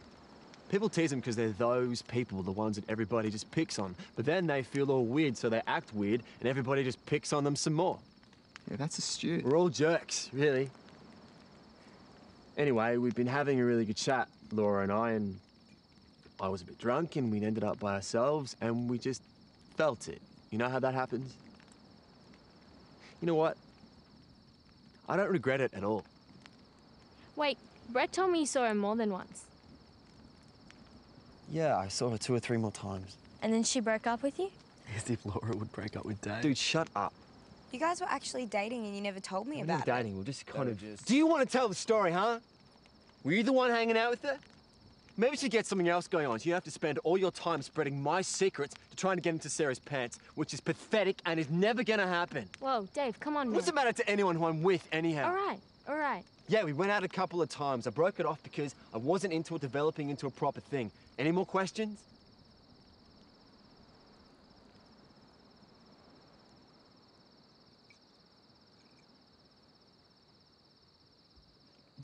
People tease them because they're those people, the ones that everybody just picks on. But then they feel all weird, so they act weird, and everybody just picks on them some more. Yeah, that's astute. We're all jerks, really. Anyway, we've been having a really good chat, Laura and I, and I was a bit drunk, and we ended up by ourselves, and we just felt it. You know how that happens? You know what? I don't regret it at all. Wait, Brett told me you saw her more than once. Yeah, I saw her two or three more times. And then she broke up with you? As if Laura would break up with Dave. Dude, shut up. You guys were actually dating and you never told me We're about not it. dating, we're just kind No, of. just- Do you want to tell the story, huh? Were you the one hanging out with her? Maybe she gets something else going on. So you have to spend all your time spreading my secrets to trying to get into Sarah's pants, which is pathetic and is never gonna happen. Whoa, Dave, come on, man. What's the matter to anyone who I'm with, anyhow? All right, all right. Yeah, we went out a couple of times. I broke it off because I wasn't into it developing into a proper thing. Any more questions?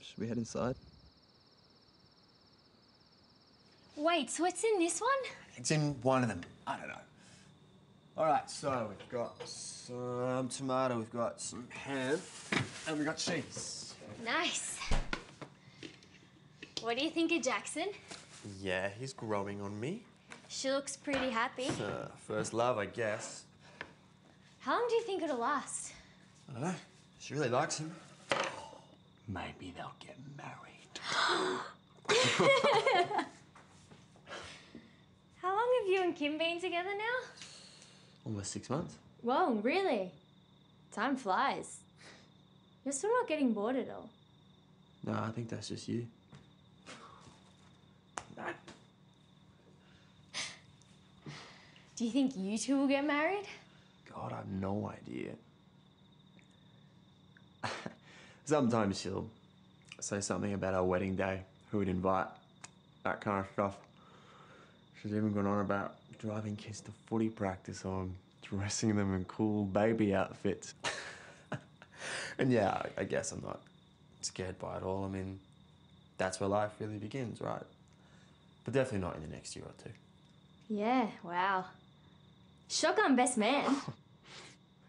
Should we head inside? Wait, so what's in this one? It's in one of them. I don't know. All right, so we've got some tomato, we've got some ham, and we've got cheese. Nice. What do you think of Jackson? Yeah, he's growing on me. She looks pretty happy. Uh, first love, I guess. How long do you think it'll last? I don't know. She really likes him. Maybe they'll get married. How long have you and Kim been together now? Almost six months. Whoa, really? Time flies. You're still not getting bored at all. No, I think that's just you. Do you think you two will get married? God, I have no idea. Sometimes she'll say something about our wedding day, who we'd invite, that kind of stuff. She's even gone on about driving kids to footy practice or dressing them in cool baby outfits. and yeah, I guess I'm not scared by it all. I mean, that's where life really begins, right? But definitely not in the next year or two. Yeah, wow. Shotgun best man.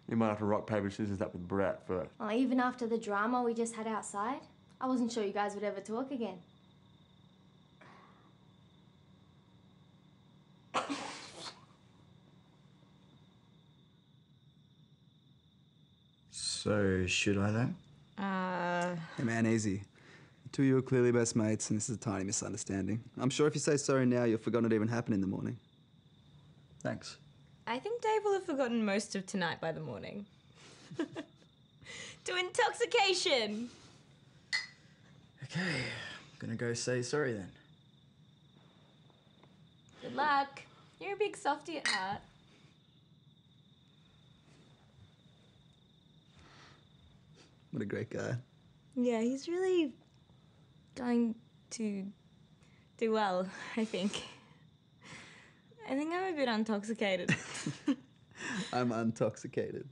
You might have to rock, paper, scissors up with Brett first. well, even after the drama we just had outside, I wasn't sure you guys would ever talk again. So, should I then? Uh, Hey man, easy. The two of you are clearly best mates, and this is a tiny misunderstanding. I'm sure if you say sorry now, you'll forgotten it even happened in the morning. Thanks. I think Dave will have forgotten most of tonight by the morning. to intoxication! Okay, I'm gonna go say sorry then. Good luck. You're a big softy at heart. What a great guy. Yeah, he's really going to do well, I think. I think I'm a bit intoxicated. I'm intoxicated.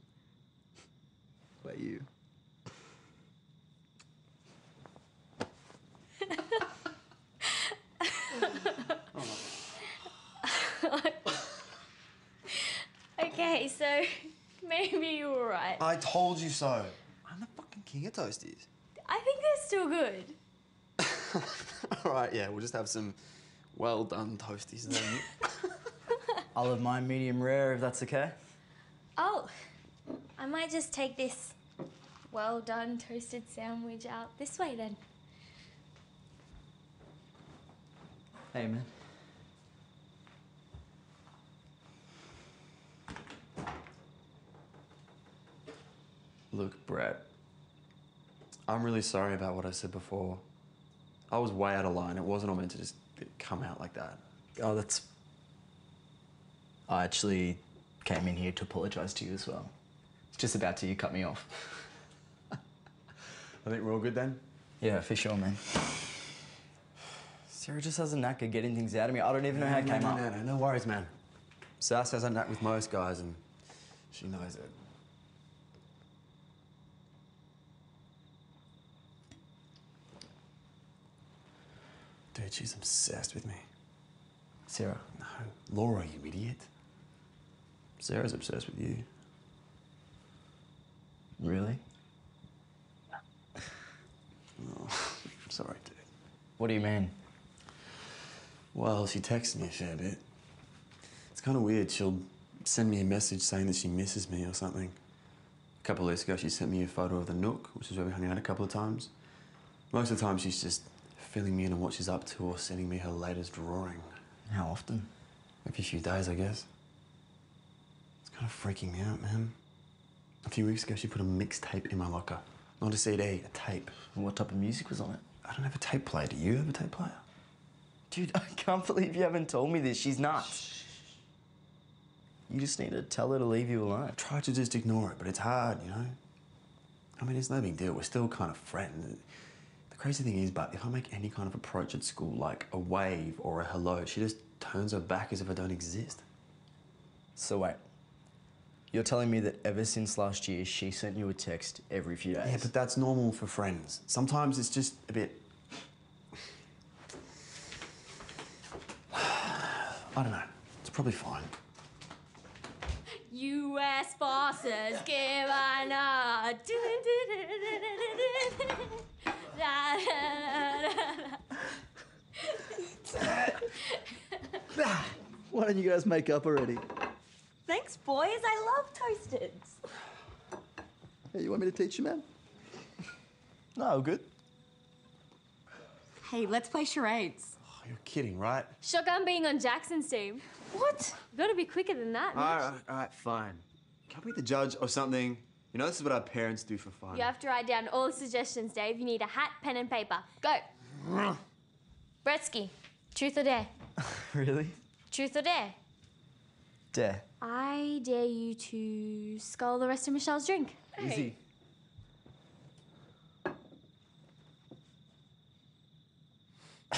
By you. Okay, so maybe you were right. I told you so. I'm the fucking king of toasties. I think they're still good. All right, yeah, we'll just have some well done toasties then. I'll have mine medium rare if that's okay. Oh, I might just take this well done toasted sandwich out this way then. Hey, man. Look, Brett, I'm really sorry about what I said before. I was way out of line. It wasn't all meant to just come out like that. Oh, that's. I actually came in here to apologise to you as well. It's just about to you cut me off. I think we're all good then. Yeah, for sure, man. Sarah just has a knack of getting things out of me. I don't even know how it no, came no, up. No, no, no worries, man. Sass has a knack with most guys, and she knows it. Dude, she's obsessed with me. Sarah. No, Laura, you idiot. Sarah's obsessed with you. Really? Oh, sorry, dude. What do you mean? Well, she texts me a fair bit. It's kind of weird. She'll send me a message saying that she misses me or something. A couple of weeks ago, she sent me a photo of the Nook, which is where we hung out a couple of times. Most of the time, she's just filling me in on what she's up to or sending me her latest drawing. How often? Every few days, I guess. It's kind of freaking me out, man. A few weeks ago, she put a mixtape in my locker. Not a CD, a tape. What type of music was on it? I don't have a tape player. Do you have a tape player? Dude, I can't believe you haven't told me this. She's nuts. You just need to tell her to leave you alone. I try to just ignore it, but it's hard, you know? I mean, it's no big deal. We're still kind of friends. The crazy thing is, but if I make any kind of approach at school, like a wave or a hello, she just turns her back as if I don't exist. So wait. You're telling me that ever since last year, she sent you a text every few days? Yeah, but that's normal for friends. Sometimes it's just a bit. I don't know. It's probably fine. U.S. forces give a nod. Why don't you guys make up already? Thanks, boys. I love toasted. Hey, you want me to teach you, man? No, good. Hey, let's play charades. Oh, you're kidding, right? Shotgun being on Jackson's team. What? You gotta be quicker than that. All Mitch. right, all right, fine. Can we be the judge or something? You know, this is what our parents do for fun. You have to write down all the suggestions, Dave. You need a hat, pen, and paper. Go. Bretsky, truth or dare? Really? Truth or dare? Dare. I dare you to scull the rest of Michelle's drink. Easy.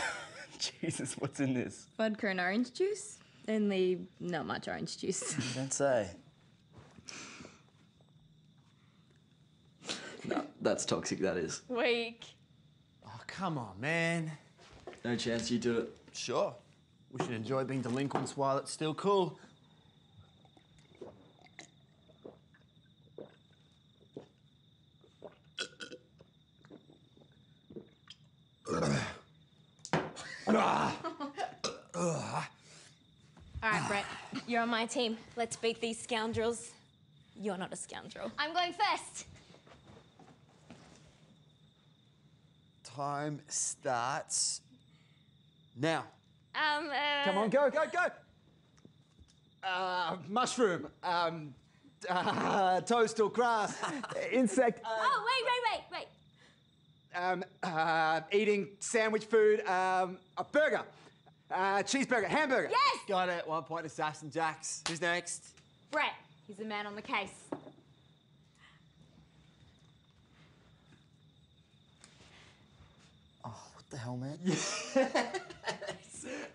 Jesus, what's in this? Vodka and orange juice. Only not much orange juice. Don't say. No, that's toxic, that is. Weak. Oh, come on, man. No chance you do it. Sure. We should enjoy being delinquents while it's still cool. All right, Brett, you're on my team. Let's beat these scoundrels. You're not a scoundrel. I'm going first. Time starts now. Um, uh, Come on, go, go, go. Uh, mushroom. Um, uh, toast or grass. insect. Oh, wait, wait, wait, wait. Um, uh, eating sandwich food. Um, a burger. Uh, cheeseburger. Hamburger. Yes! Got it. One point, Sass and Jax. Who's next? Brett, he's the man on the case. Oh, what the hell, man?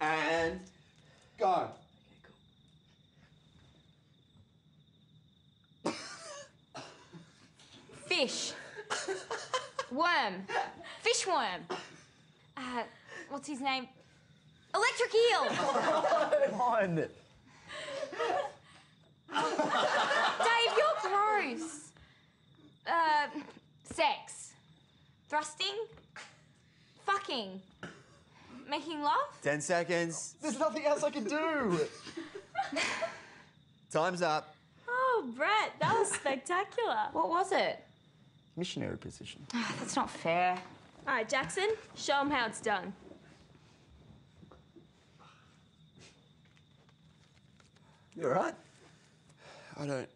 And go. Okay, cool. Fish. Worm. Fish worm. Uh, what's his name? Electric eel. Fine. Dave, you're gross. Uh, sex. Thrusting. Fucking. Making love. Ten seconds. There's nothing else I can do. Time's up. Oh, Brett, that was spectacular. What was it? Missionary position. Ah, that's not fair. All right, Jackson, show him how it's done. You all right? I don't.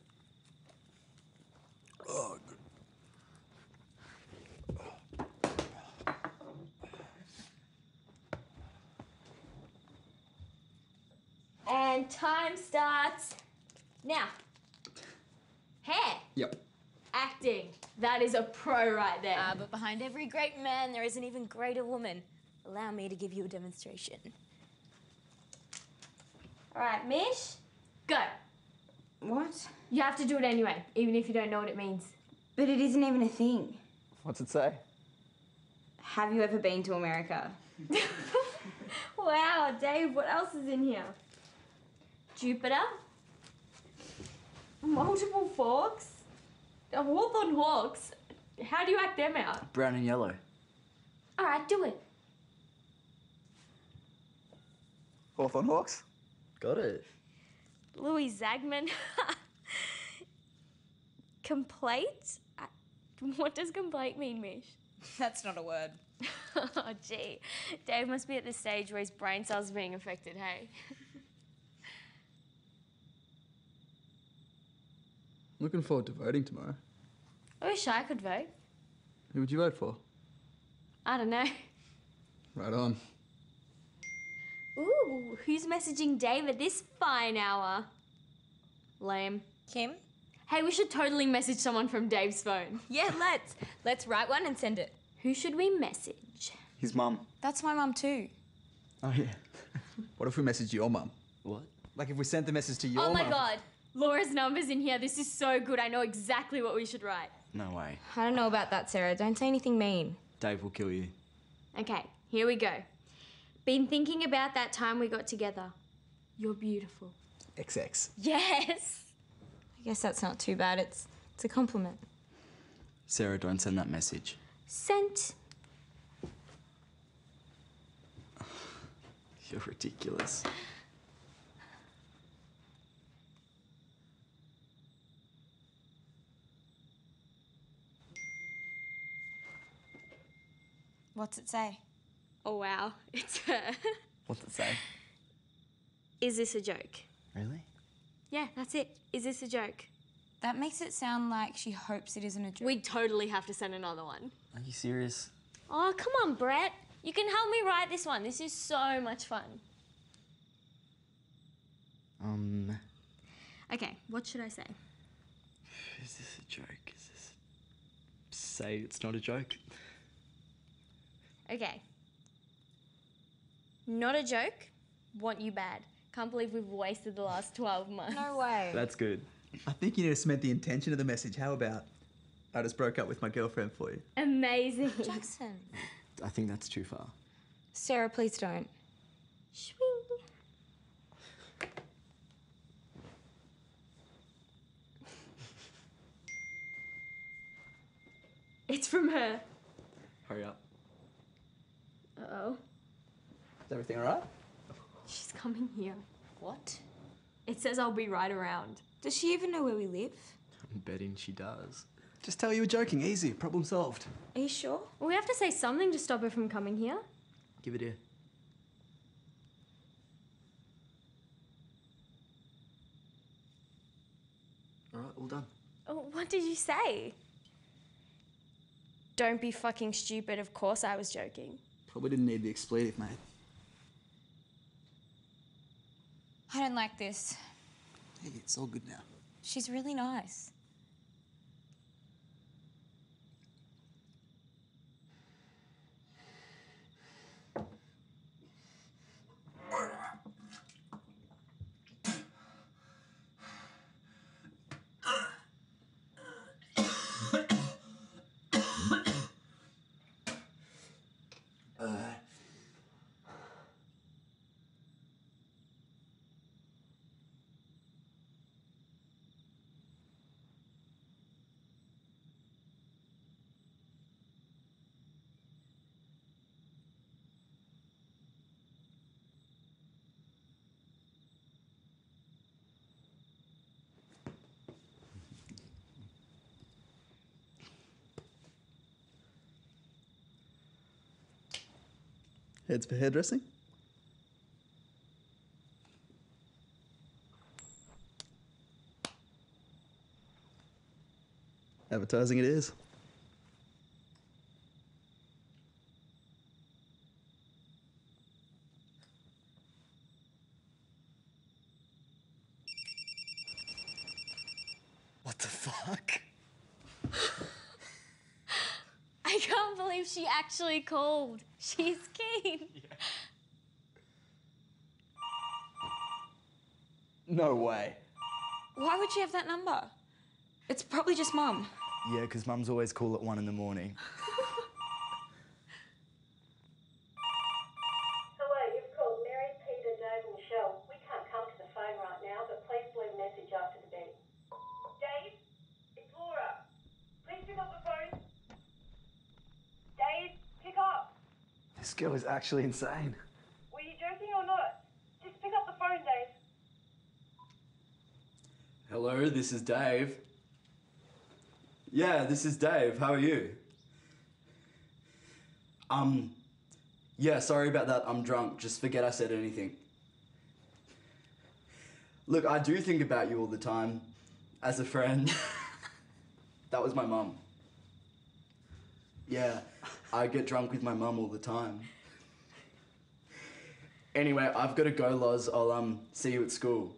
Oh, And time starts now. Hair. Yep. Acting. That is a pro right there. Uh, but behind every great man, there is an even greater woman. Allow me to give you a demonstration. All right, Mish, go. What? You have to do it anyway, even if you don't know what it means. But it isn't even a thing. What's it say? Have you ever been to America? Wow, Dave, what else is in here? Jupiter. Multiple forks. A Hawthorn Hawks. How do you act them out? Brown and yellow. All right, do it. Hawthorn Hawks. Got it. Louis Zagman. Complete? What does complete mean, Mish? That's not a word. oh, gee. Dave must be at the stage where his brain cells are being affected, hey? Looking forward to voting tomorrow. I wish I could vote. Who would you vote for? I don't know. Right on. Ooh, who's messaging Dave at this fine hour? Lame. Kim? Hey, we should totally message someone from Dave's phone. Yeah, let's. Let's write one and send it. Who should we message? His mum. That's my mum too. Oh, yeah. what if we messaged your mum? What? Like if we sent the message to your mum. oh my mum? god. Laura's number's in here. This is so good. I know exactly what we should write. No way. I don't know about that, Sarah. Don't say anything mean. Dave will kill you. Okay, here we go. Been thinking about that time we got together. You're beautiful. XX. Yes. I guess that's not too bad. It's it's a compliment. Sarah, don't send that message. Sent. You're ridiculous. What's it say? Oh wow, it's her. What's it say? Is this a joke? Really? Yeah, that's it. Is this a joke? That makes it sound like she hopes it isn't a joke. We totally have to send another one. Are you serious? Oh, come on, Brett. You can help me write this one. This is so much fun. Um, Okay, what should I say? is this a joke? Is this. Say it's not a joke? Okay. Not a joke. Want you bad. Can't believe we've wasted the last 12 months. no way. That's good. I think you need to cement the intention of the message. How about I just broke up with my girlfriend for you? Amazing. Jackson. I think that's too far. Sarah, please don't. Swing. It's from her. Hurry up. Uh-oh. Is everything alright? She's coming here. What? It says I'll be right around. Does she even know where we live? I'm betting she does. Just tell her you were joking. Easy. Problem solved. Are you sure? Well, we have to say something to stop her from coming here. Give it here. Alright, all done. Oh, what did you say? Don't be fucking stupid. Of course I was joking. Probably didn't need the expletive, mate. I don't like this. Hey, it's all good now. She's really nice. Heads for hairdressing? Advertising it is. What the fuck? I can't believe she actually called. She's keen. No way. Why would she have that number? It's probably just mum. Yeah, because mum's always cool at one in the morning. Hello, you've called Mary, Peter, Dave and Michelle. We can't come to the phone right now, but please leave a message after the beep. Dave, it's Laura. Please pick up the phone. Dave, pick up. This girl is actually insane. Were you joking or not? Just pick up the phone, Dave. Hello, this is Dave. Yeah, this is Dave. How are you? Um, yeah, sorry about that. I'm drunk. Just forget I said anything. Look, I do think about you all the time as a friend. that was my mum. Yeah, I get drunk with my mum all the time. Anyway, I've got to go, Loz. I'll um see you at school.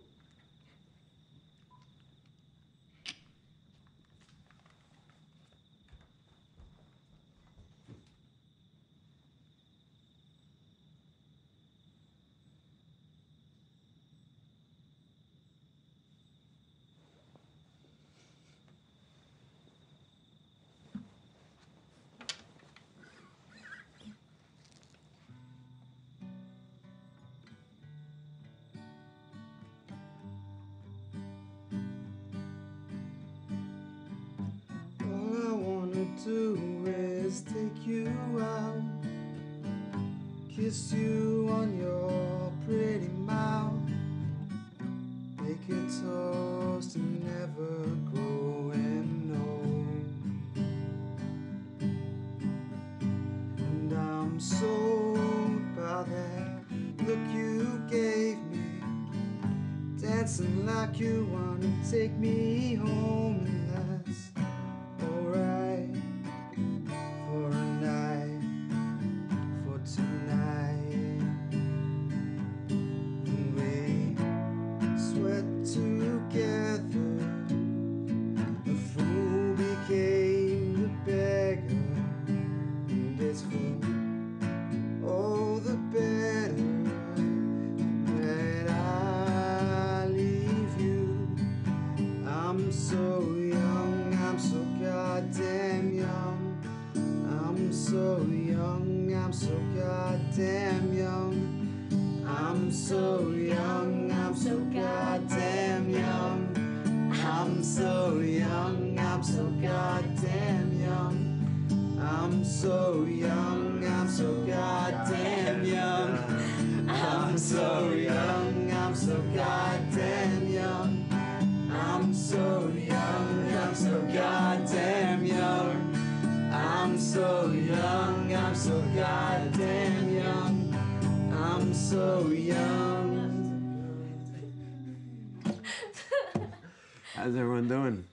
How's everyone doing?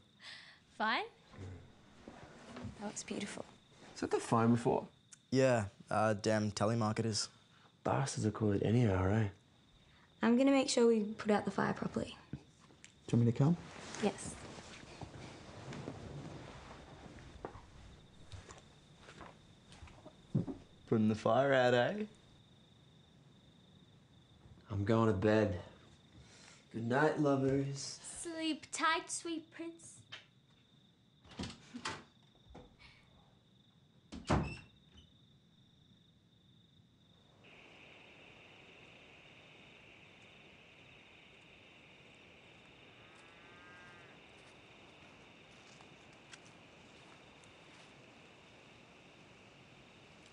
Fine? That looks beautiful. Is that the phone before? Yeah, uh, damn telemarketers. Bastards are called it anyhow, eh? I'm gonna make sure we put out the fire properly. Do you want me to come? Yes. Putting the fire out, eh? I'm going to bed. Good night, lovers. Sleep tight, sweet prince.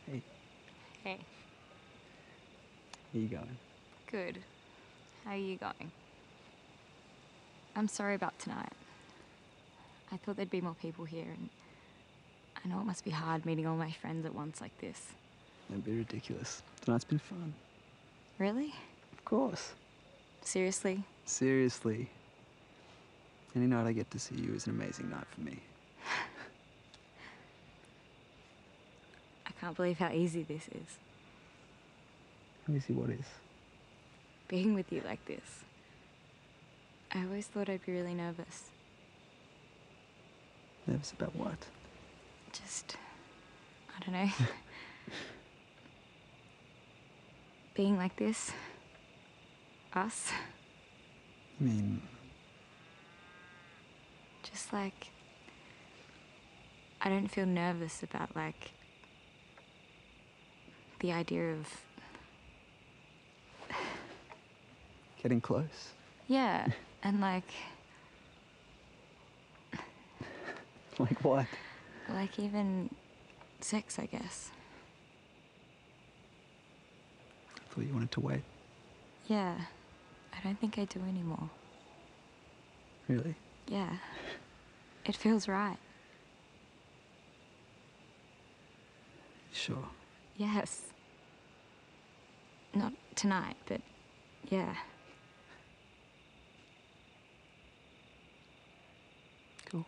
Hey, Hey, how you going? good. How are you going? I'm sorry about tonight. I thought there'd be more people here, and I know it must be hard meeting all my friends at once like this. That'd be ridiculous. Tonight's been fun. Really? Of course. Seriously? Seriously. Any night I get to see you is an amazing night for me. I can't believe how easy this is. Let me see what is. Being with you like this. I always thought I'd be really nervous. Nervous about what? Just, I don't know. Being like this. Us. I mean, Just like. I don't feel nervous about, like. The idea of. getting close. Yeah, and like. Like what? Like even. six, I guess. I thought you wanted to wait. Yeah. I don't think I do anymore. Really? Yeah. It feels right. Sure. Yes. Not tonight, but yeah. Cool.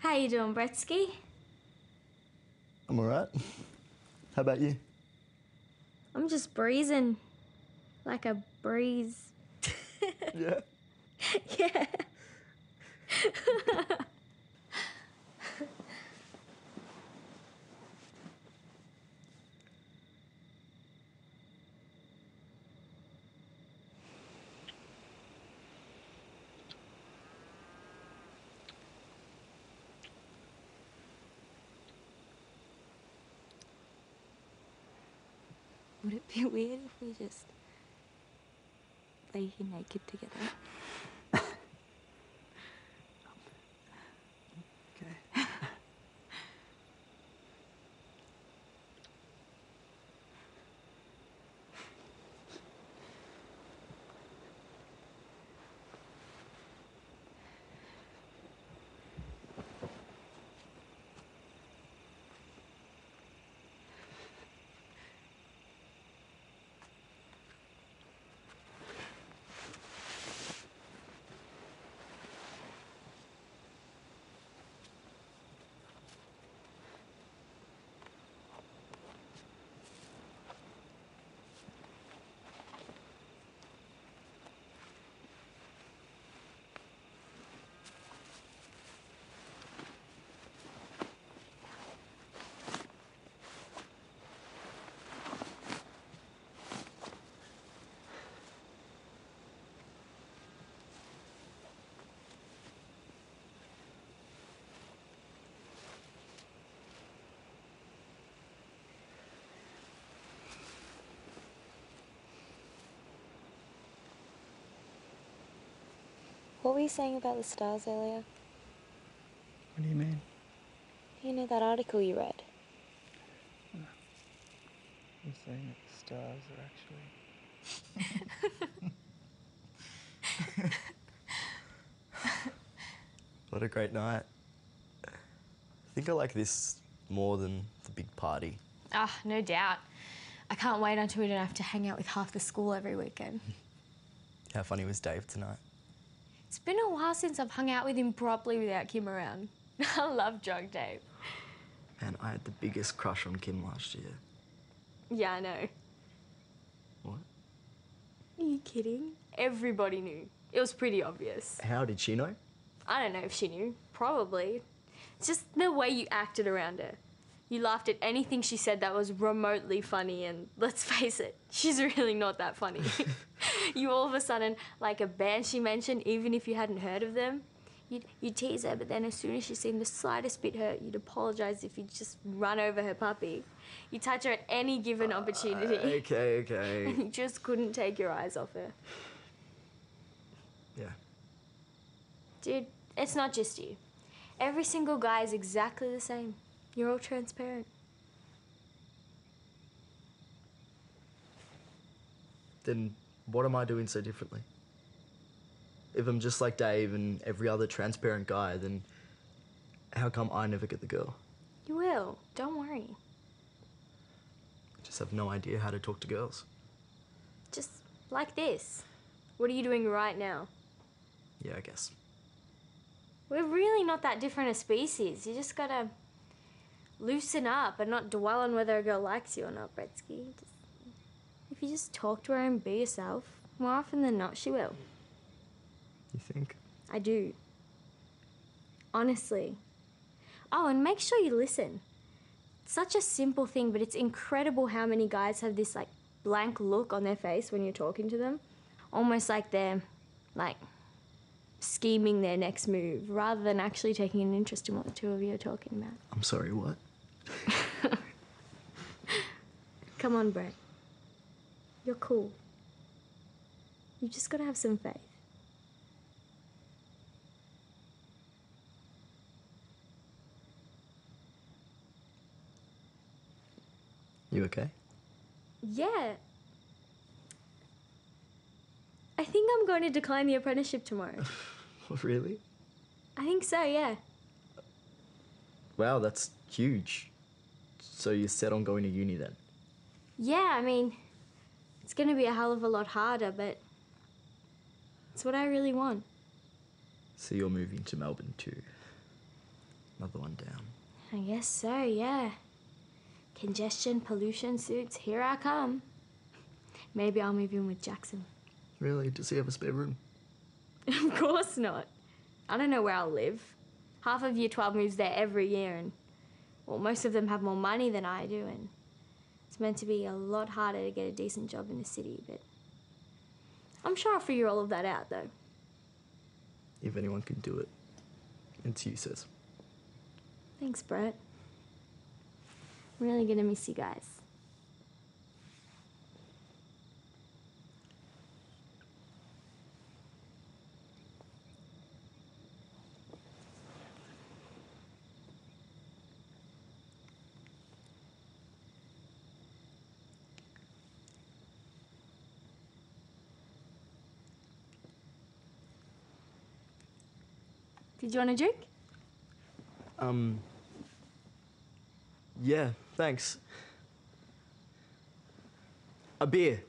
How you doing, Bretsky? I'm alright. How about you? I'm just breezing. Like a breeze. Yeah. yeah. Would it be weird if we just lay here naked together? What were you saying about the stars earlier? What do you mean? You know that article you read? I'm saying that the stars are actually. What a great night. I think I like this more than the big party. Ah, no doubt. I can't wait until we don't have to hang out with half the school every weekend. How funny was Dave tonight? It's been a while since I've hung out with him properly without Kim around. I love Drug Dave. Man, I had the biggest crush on Kim last year. Yeah, I know. What? Are you kidding? Everybody knew. It was pretty obvious. How did she know? I don't know if she knew. Probably. It's just the way you acted around her. You laughed at anything she said that was remotely funny, and let's face it, she's really not that funny. you all of a sudden, like a band she mentioned, even if you hadn't heard of them, you'd, you'd tease her, but then as soon as she seemed the slightest bit hurt, you'd apologise if you'd just run over her puppy. You touch her at any given opportunity. Uh, okay, okay. and you just couldn't take your eyes off her. Yeah. Dude, it's not just you. Every single guy is exactly the same. You're all transparent. Then what am I doing so differently? If I'm just like Dave and every other transparent guy, then how come I never get the girl? You will. Don't worry. I just have no idea how to talk to girls. Just like this. What are you doing right now? Yeah, I guess. We're really not that different a species. You just gotta loosen up and not dwell on whether a girl likes you or not, Bretsky. Just, if you just talk to her and be yourself, more often than not, she will. You think? I do. Honestly. Oh, and make sure you listen. It's such a simple thing, but it's incredible how many guys have this like blank look on their face when you're talking to them. Almost like they're like scheming their next move rather than actually taking an interest in what the two of you are talking about. I'm sorry, what? Come on, Brett. You're cool. You just gotta have some faith. You okay? Yeah. I think I'm going to decline the apprenticeship tomorrow. really? I think so, yeah. Wow, that's huge. So you're set on going to uni then? Yeah, I mean, it's going to be a hell of a lot harder, but it's what I really want. So you're moving to Melbourne too. Another one down. I guess so, yeah. Congestion, pollution suits, here I come. Maybe I'll move in with Jackson. Really? Does he have a spare room? of course not. I don't know where I'll live. Half of year 12 moves there every year, and well, most of them have more money than I do, and it's meant to be a lot harder to get a decent job in the city, but I'm sure I'll figure all of that out, though. If anyone can do it, it's you, sis. Thanks, Brett. I'm really gonna miss you guys. Did you want a drink? Um. Yeah, thanks. A beer.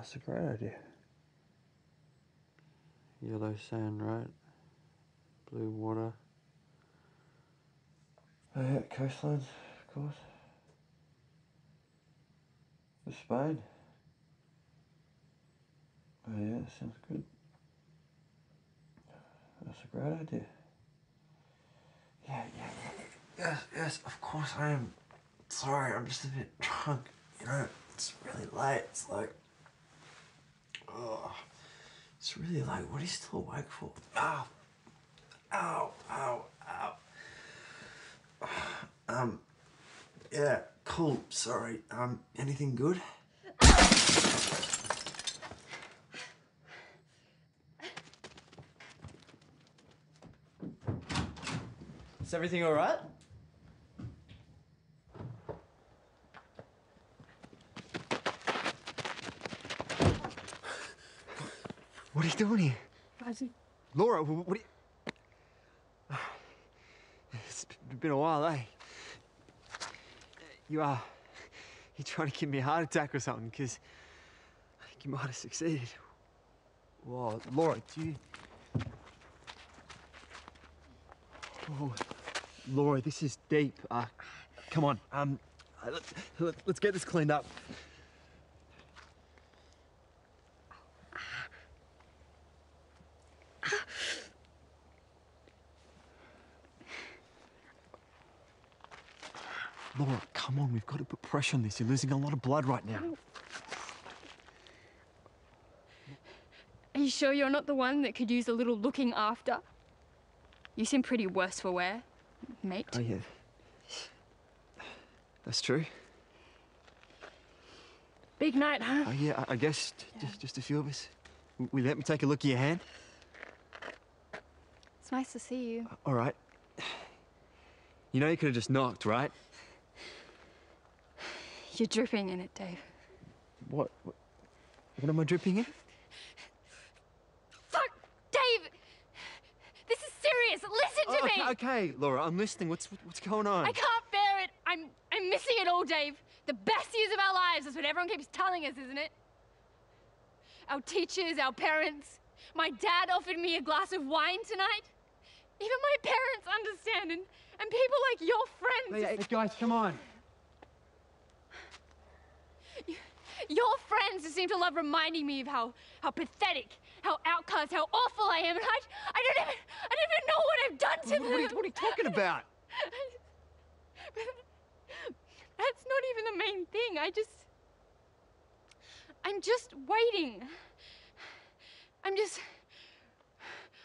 That's a great idea. Yellow sand, right? Blue water. Oh yeah, coastlines, of course. The Spain. Oh yeah, sounds good. That's a great idea. Yeah, Yeah, yeah. Yes, yes, of course I am. Sorry, I'm just a bit drunk. You know, it's really late. It's like, oh, it's really late. What are you still awake for? Ow, ow, ow, ow. Um, yeah, cool. Sorry. Um, anything good? Is everything all right? What are you doing here? Laura, wh- what are you... It's been a while, eh? You are... You're trying to give me a heart attack or something, because I think you might have succeeded. Whoa, Laura, do you... Oh, Laura, this is deep. Uh, come on, um, uh, let, let, let's get this cleaned up. Laura, come on, we've got to put pressure on this. You're losing a lot of blood right now. Are you sure you're not the one that could use a little looking after? You seem pretty worse for wear, mate. Oh, yeah. That's true. Big night, huh? Oh, yeah, I, I guess j- Just, just a few of us. W- Will you let me take a look at your hand? It's nice to see you. Uh, all right. You know you could have just knocked, right? You're dripping in it, Dave. What? What, what am I dripping in? Fuck, Dave! This is serious. Listen to Oh, me. okay, okay, Laura, I'm listening. What's what's going on? I can't bear it. I'm I'm missing it all, Dave. The best years of our lives is what everyone keeps telling us, isn't it? Our teachers, our parents. My dad offered me a glass of wine tonight. Even my parents understand, and, and people like your friends. Hey, hey, guys, come on. Your friends seem to love reminding me of how, how pathetic, how outcast, how awful I am, and I, I don't even, I don't even know what I've done to What, what, are you, them. what are you talking about? That's not even the main thing. I just, I'm just waiting. I'm just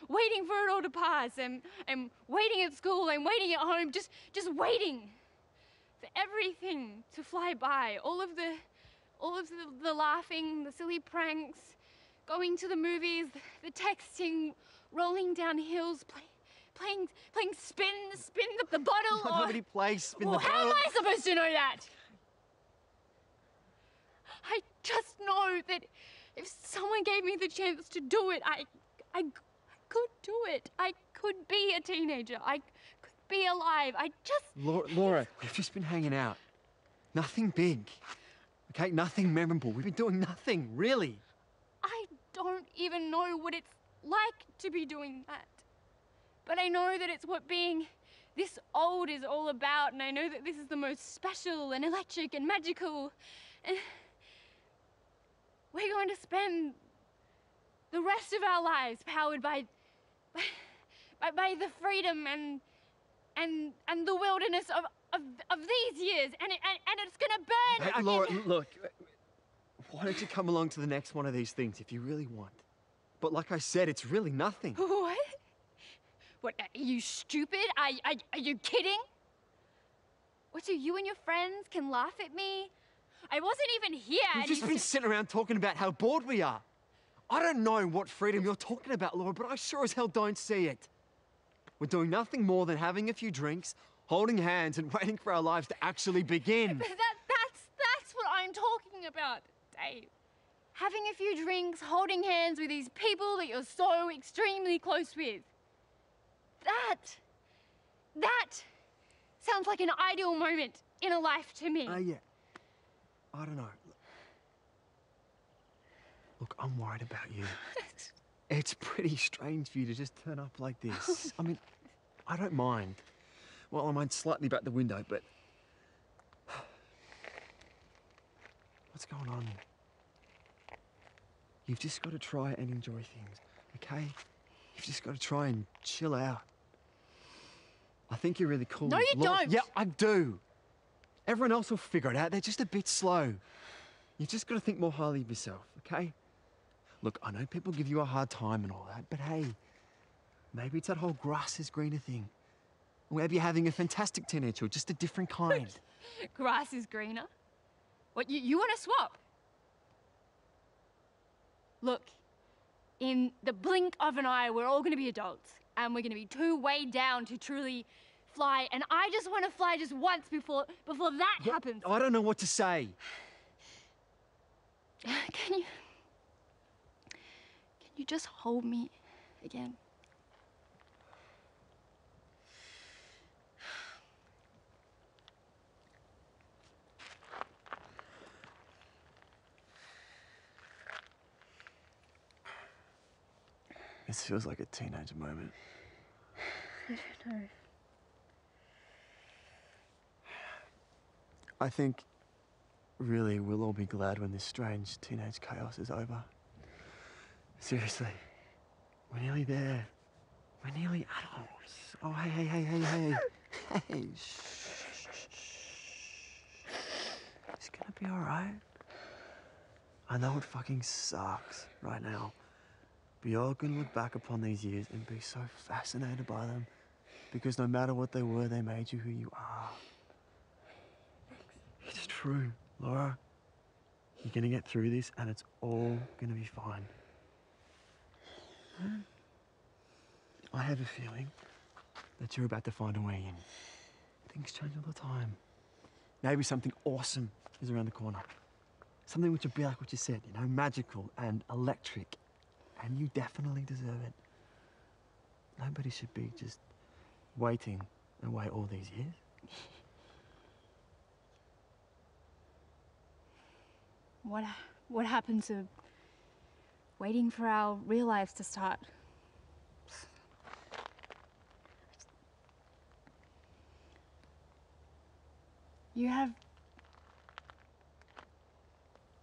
waiting for it all to pass. I'm, I'm waiting at school. I'm waiting at home. Just, just waiting for everything to fly by. All of the, all of the, the laughing, the silly pranks, going to the movies, the, texting, rolling down hills, play, playing, playing spin, spin the, the bottle. or- Nobody plays spin the how am. I supposed to know that? I just know that if someone gave me the chance to do it, I, I, I could do it. I could be a teenager. I could be alive. I just. Laura, Laura, we've just been hanging out. Nothing big. Okay, nothing memorable. We've been doing nothing, really. I don't even know what it's like to be doing that. But I know that it's what being this old is all about, and I know that this is the most special and electric and magical. And we're going to spend the rest of our lives powered by by, by, by the freedom and and and the wilderness of of, of these years, and it, and, and it's gonna burn. Hey, Laura, look, why don't you come along to the next one of these things if you really want? But like I said, it's really nothing. What? What, are you stupid? Are, are, are you kidding? What, so you and your friends can laugh at me? I wasn't even here. We've just been sitting around talking about how bored we are. I don't know what freedom you're talking about, Laura, but I sure as hell don't see it. We're doing nothing more than having a few drinks, holding hands, and waiting for our lives to actually begin. That, that's, that's what I'm talking about, Dave. Having a few drinks, holding hands with these people that you're so extremely close with. That, that sounds like an ideal moment in a life to me. Uh, yeah. I don't know. Look, I'm worried about you. it's pretty strange for you to just turn up like this. I mean, I don't mind. Well, I mind slightly back the window, but. What's going on? You've just got to try and enjoy things, okay? You've just got to try and chill out. I think you're really cool. No, you Laura- don't. Yeah, I do. Everyone else will figure it out. They're just a bit slow. You've just got to think more highly of yourself, okay? Look, I know people give you a hard time and all that, but hey, maybe it's that whole grass is greener thing. Or maybe you're having a fantastic teenager, just a different kind. Grass is greener. What, you, you want to swap? Look, in the blink of an eye, we're all going to be adults, and we're going to be too weighed down to truly fly. And I just want to fly just once before before that happens. I don't know what to say. Can you? Can you just hold me again? This feels like a teenager moment. I don't know. I think, really, we'll all be glad when this strange teenage chaos is over. Seriously, we're nearly there. We're nearly adults. Oh, hey, hey, hey, hey, hey. hey, shh, shh, shh, shh. It's gonna be all right. I know it fucking sucks right now, gonna look back upon these years and be so fascinated by them because no matter what they were, they made you who you are. It's true, Laura. You're gonna get through this and it's all gonna be fine. I have a feeling that you're about to find a way in. Things change all the time. Maybe something awesome is around the corner. Something which will be like what you said, you know, magical and electric. And you definitely deserve it. Nobody should be just waiting and wait all these years. What what happened to waiting for our real lives to start? You have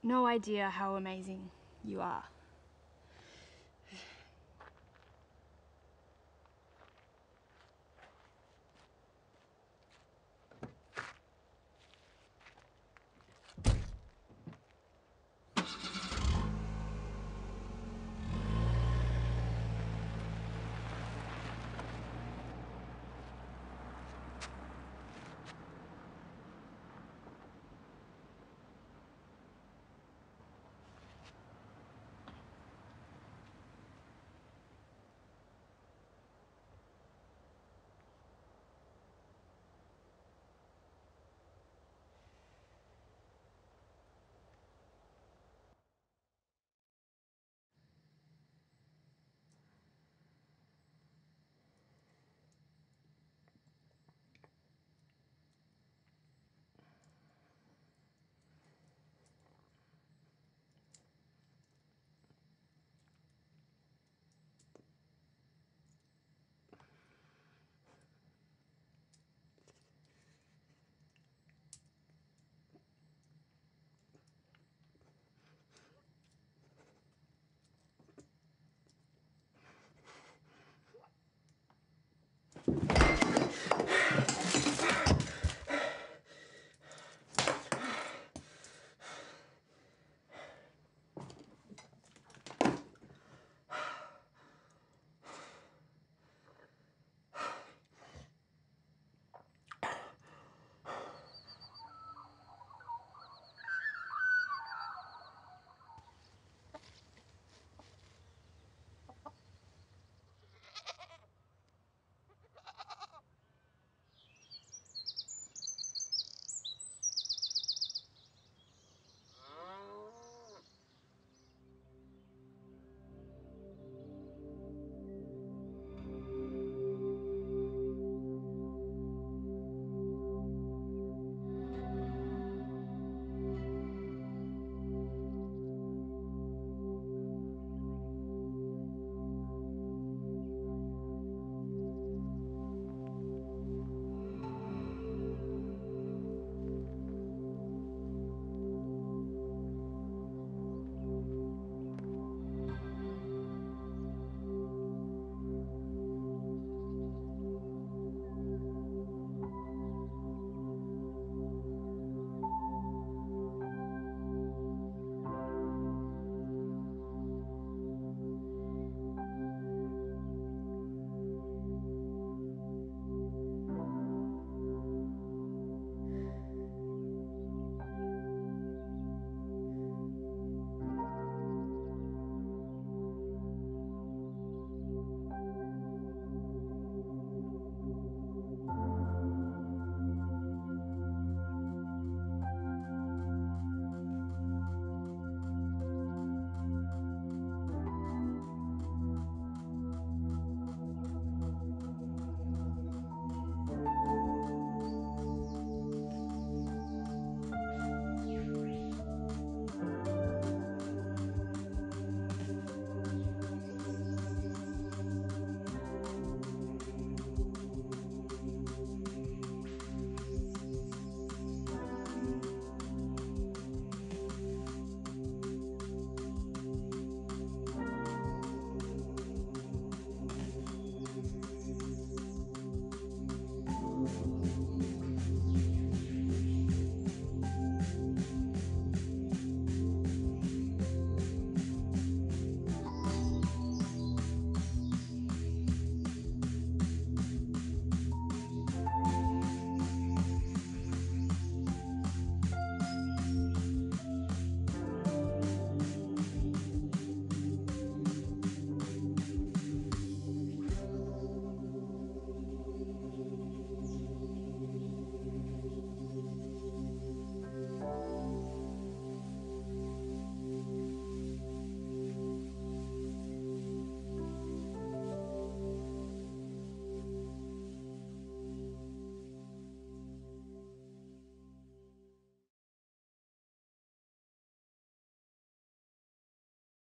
no idea how amazing you are.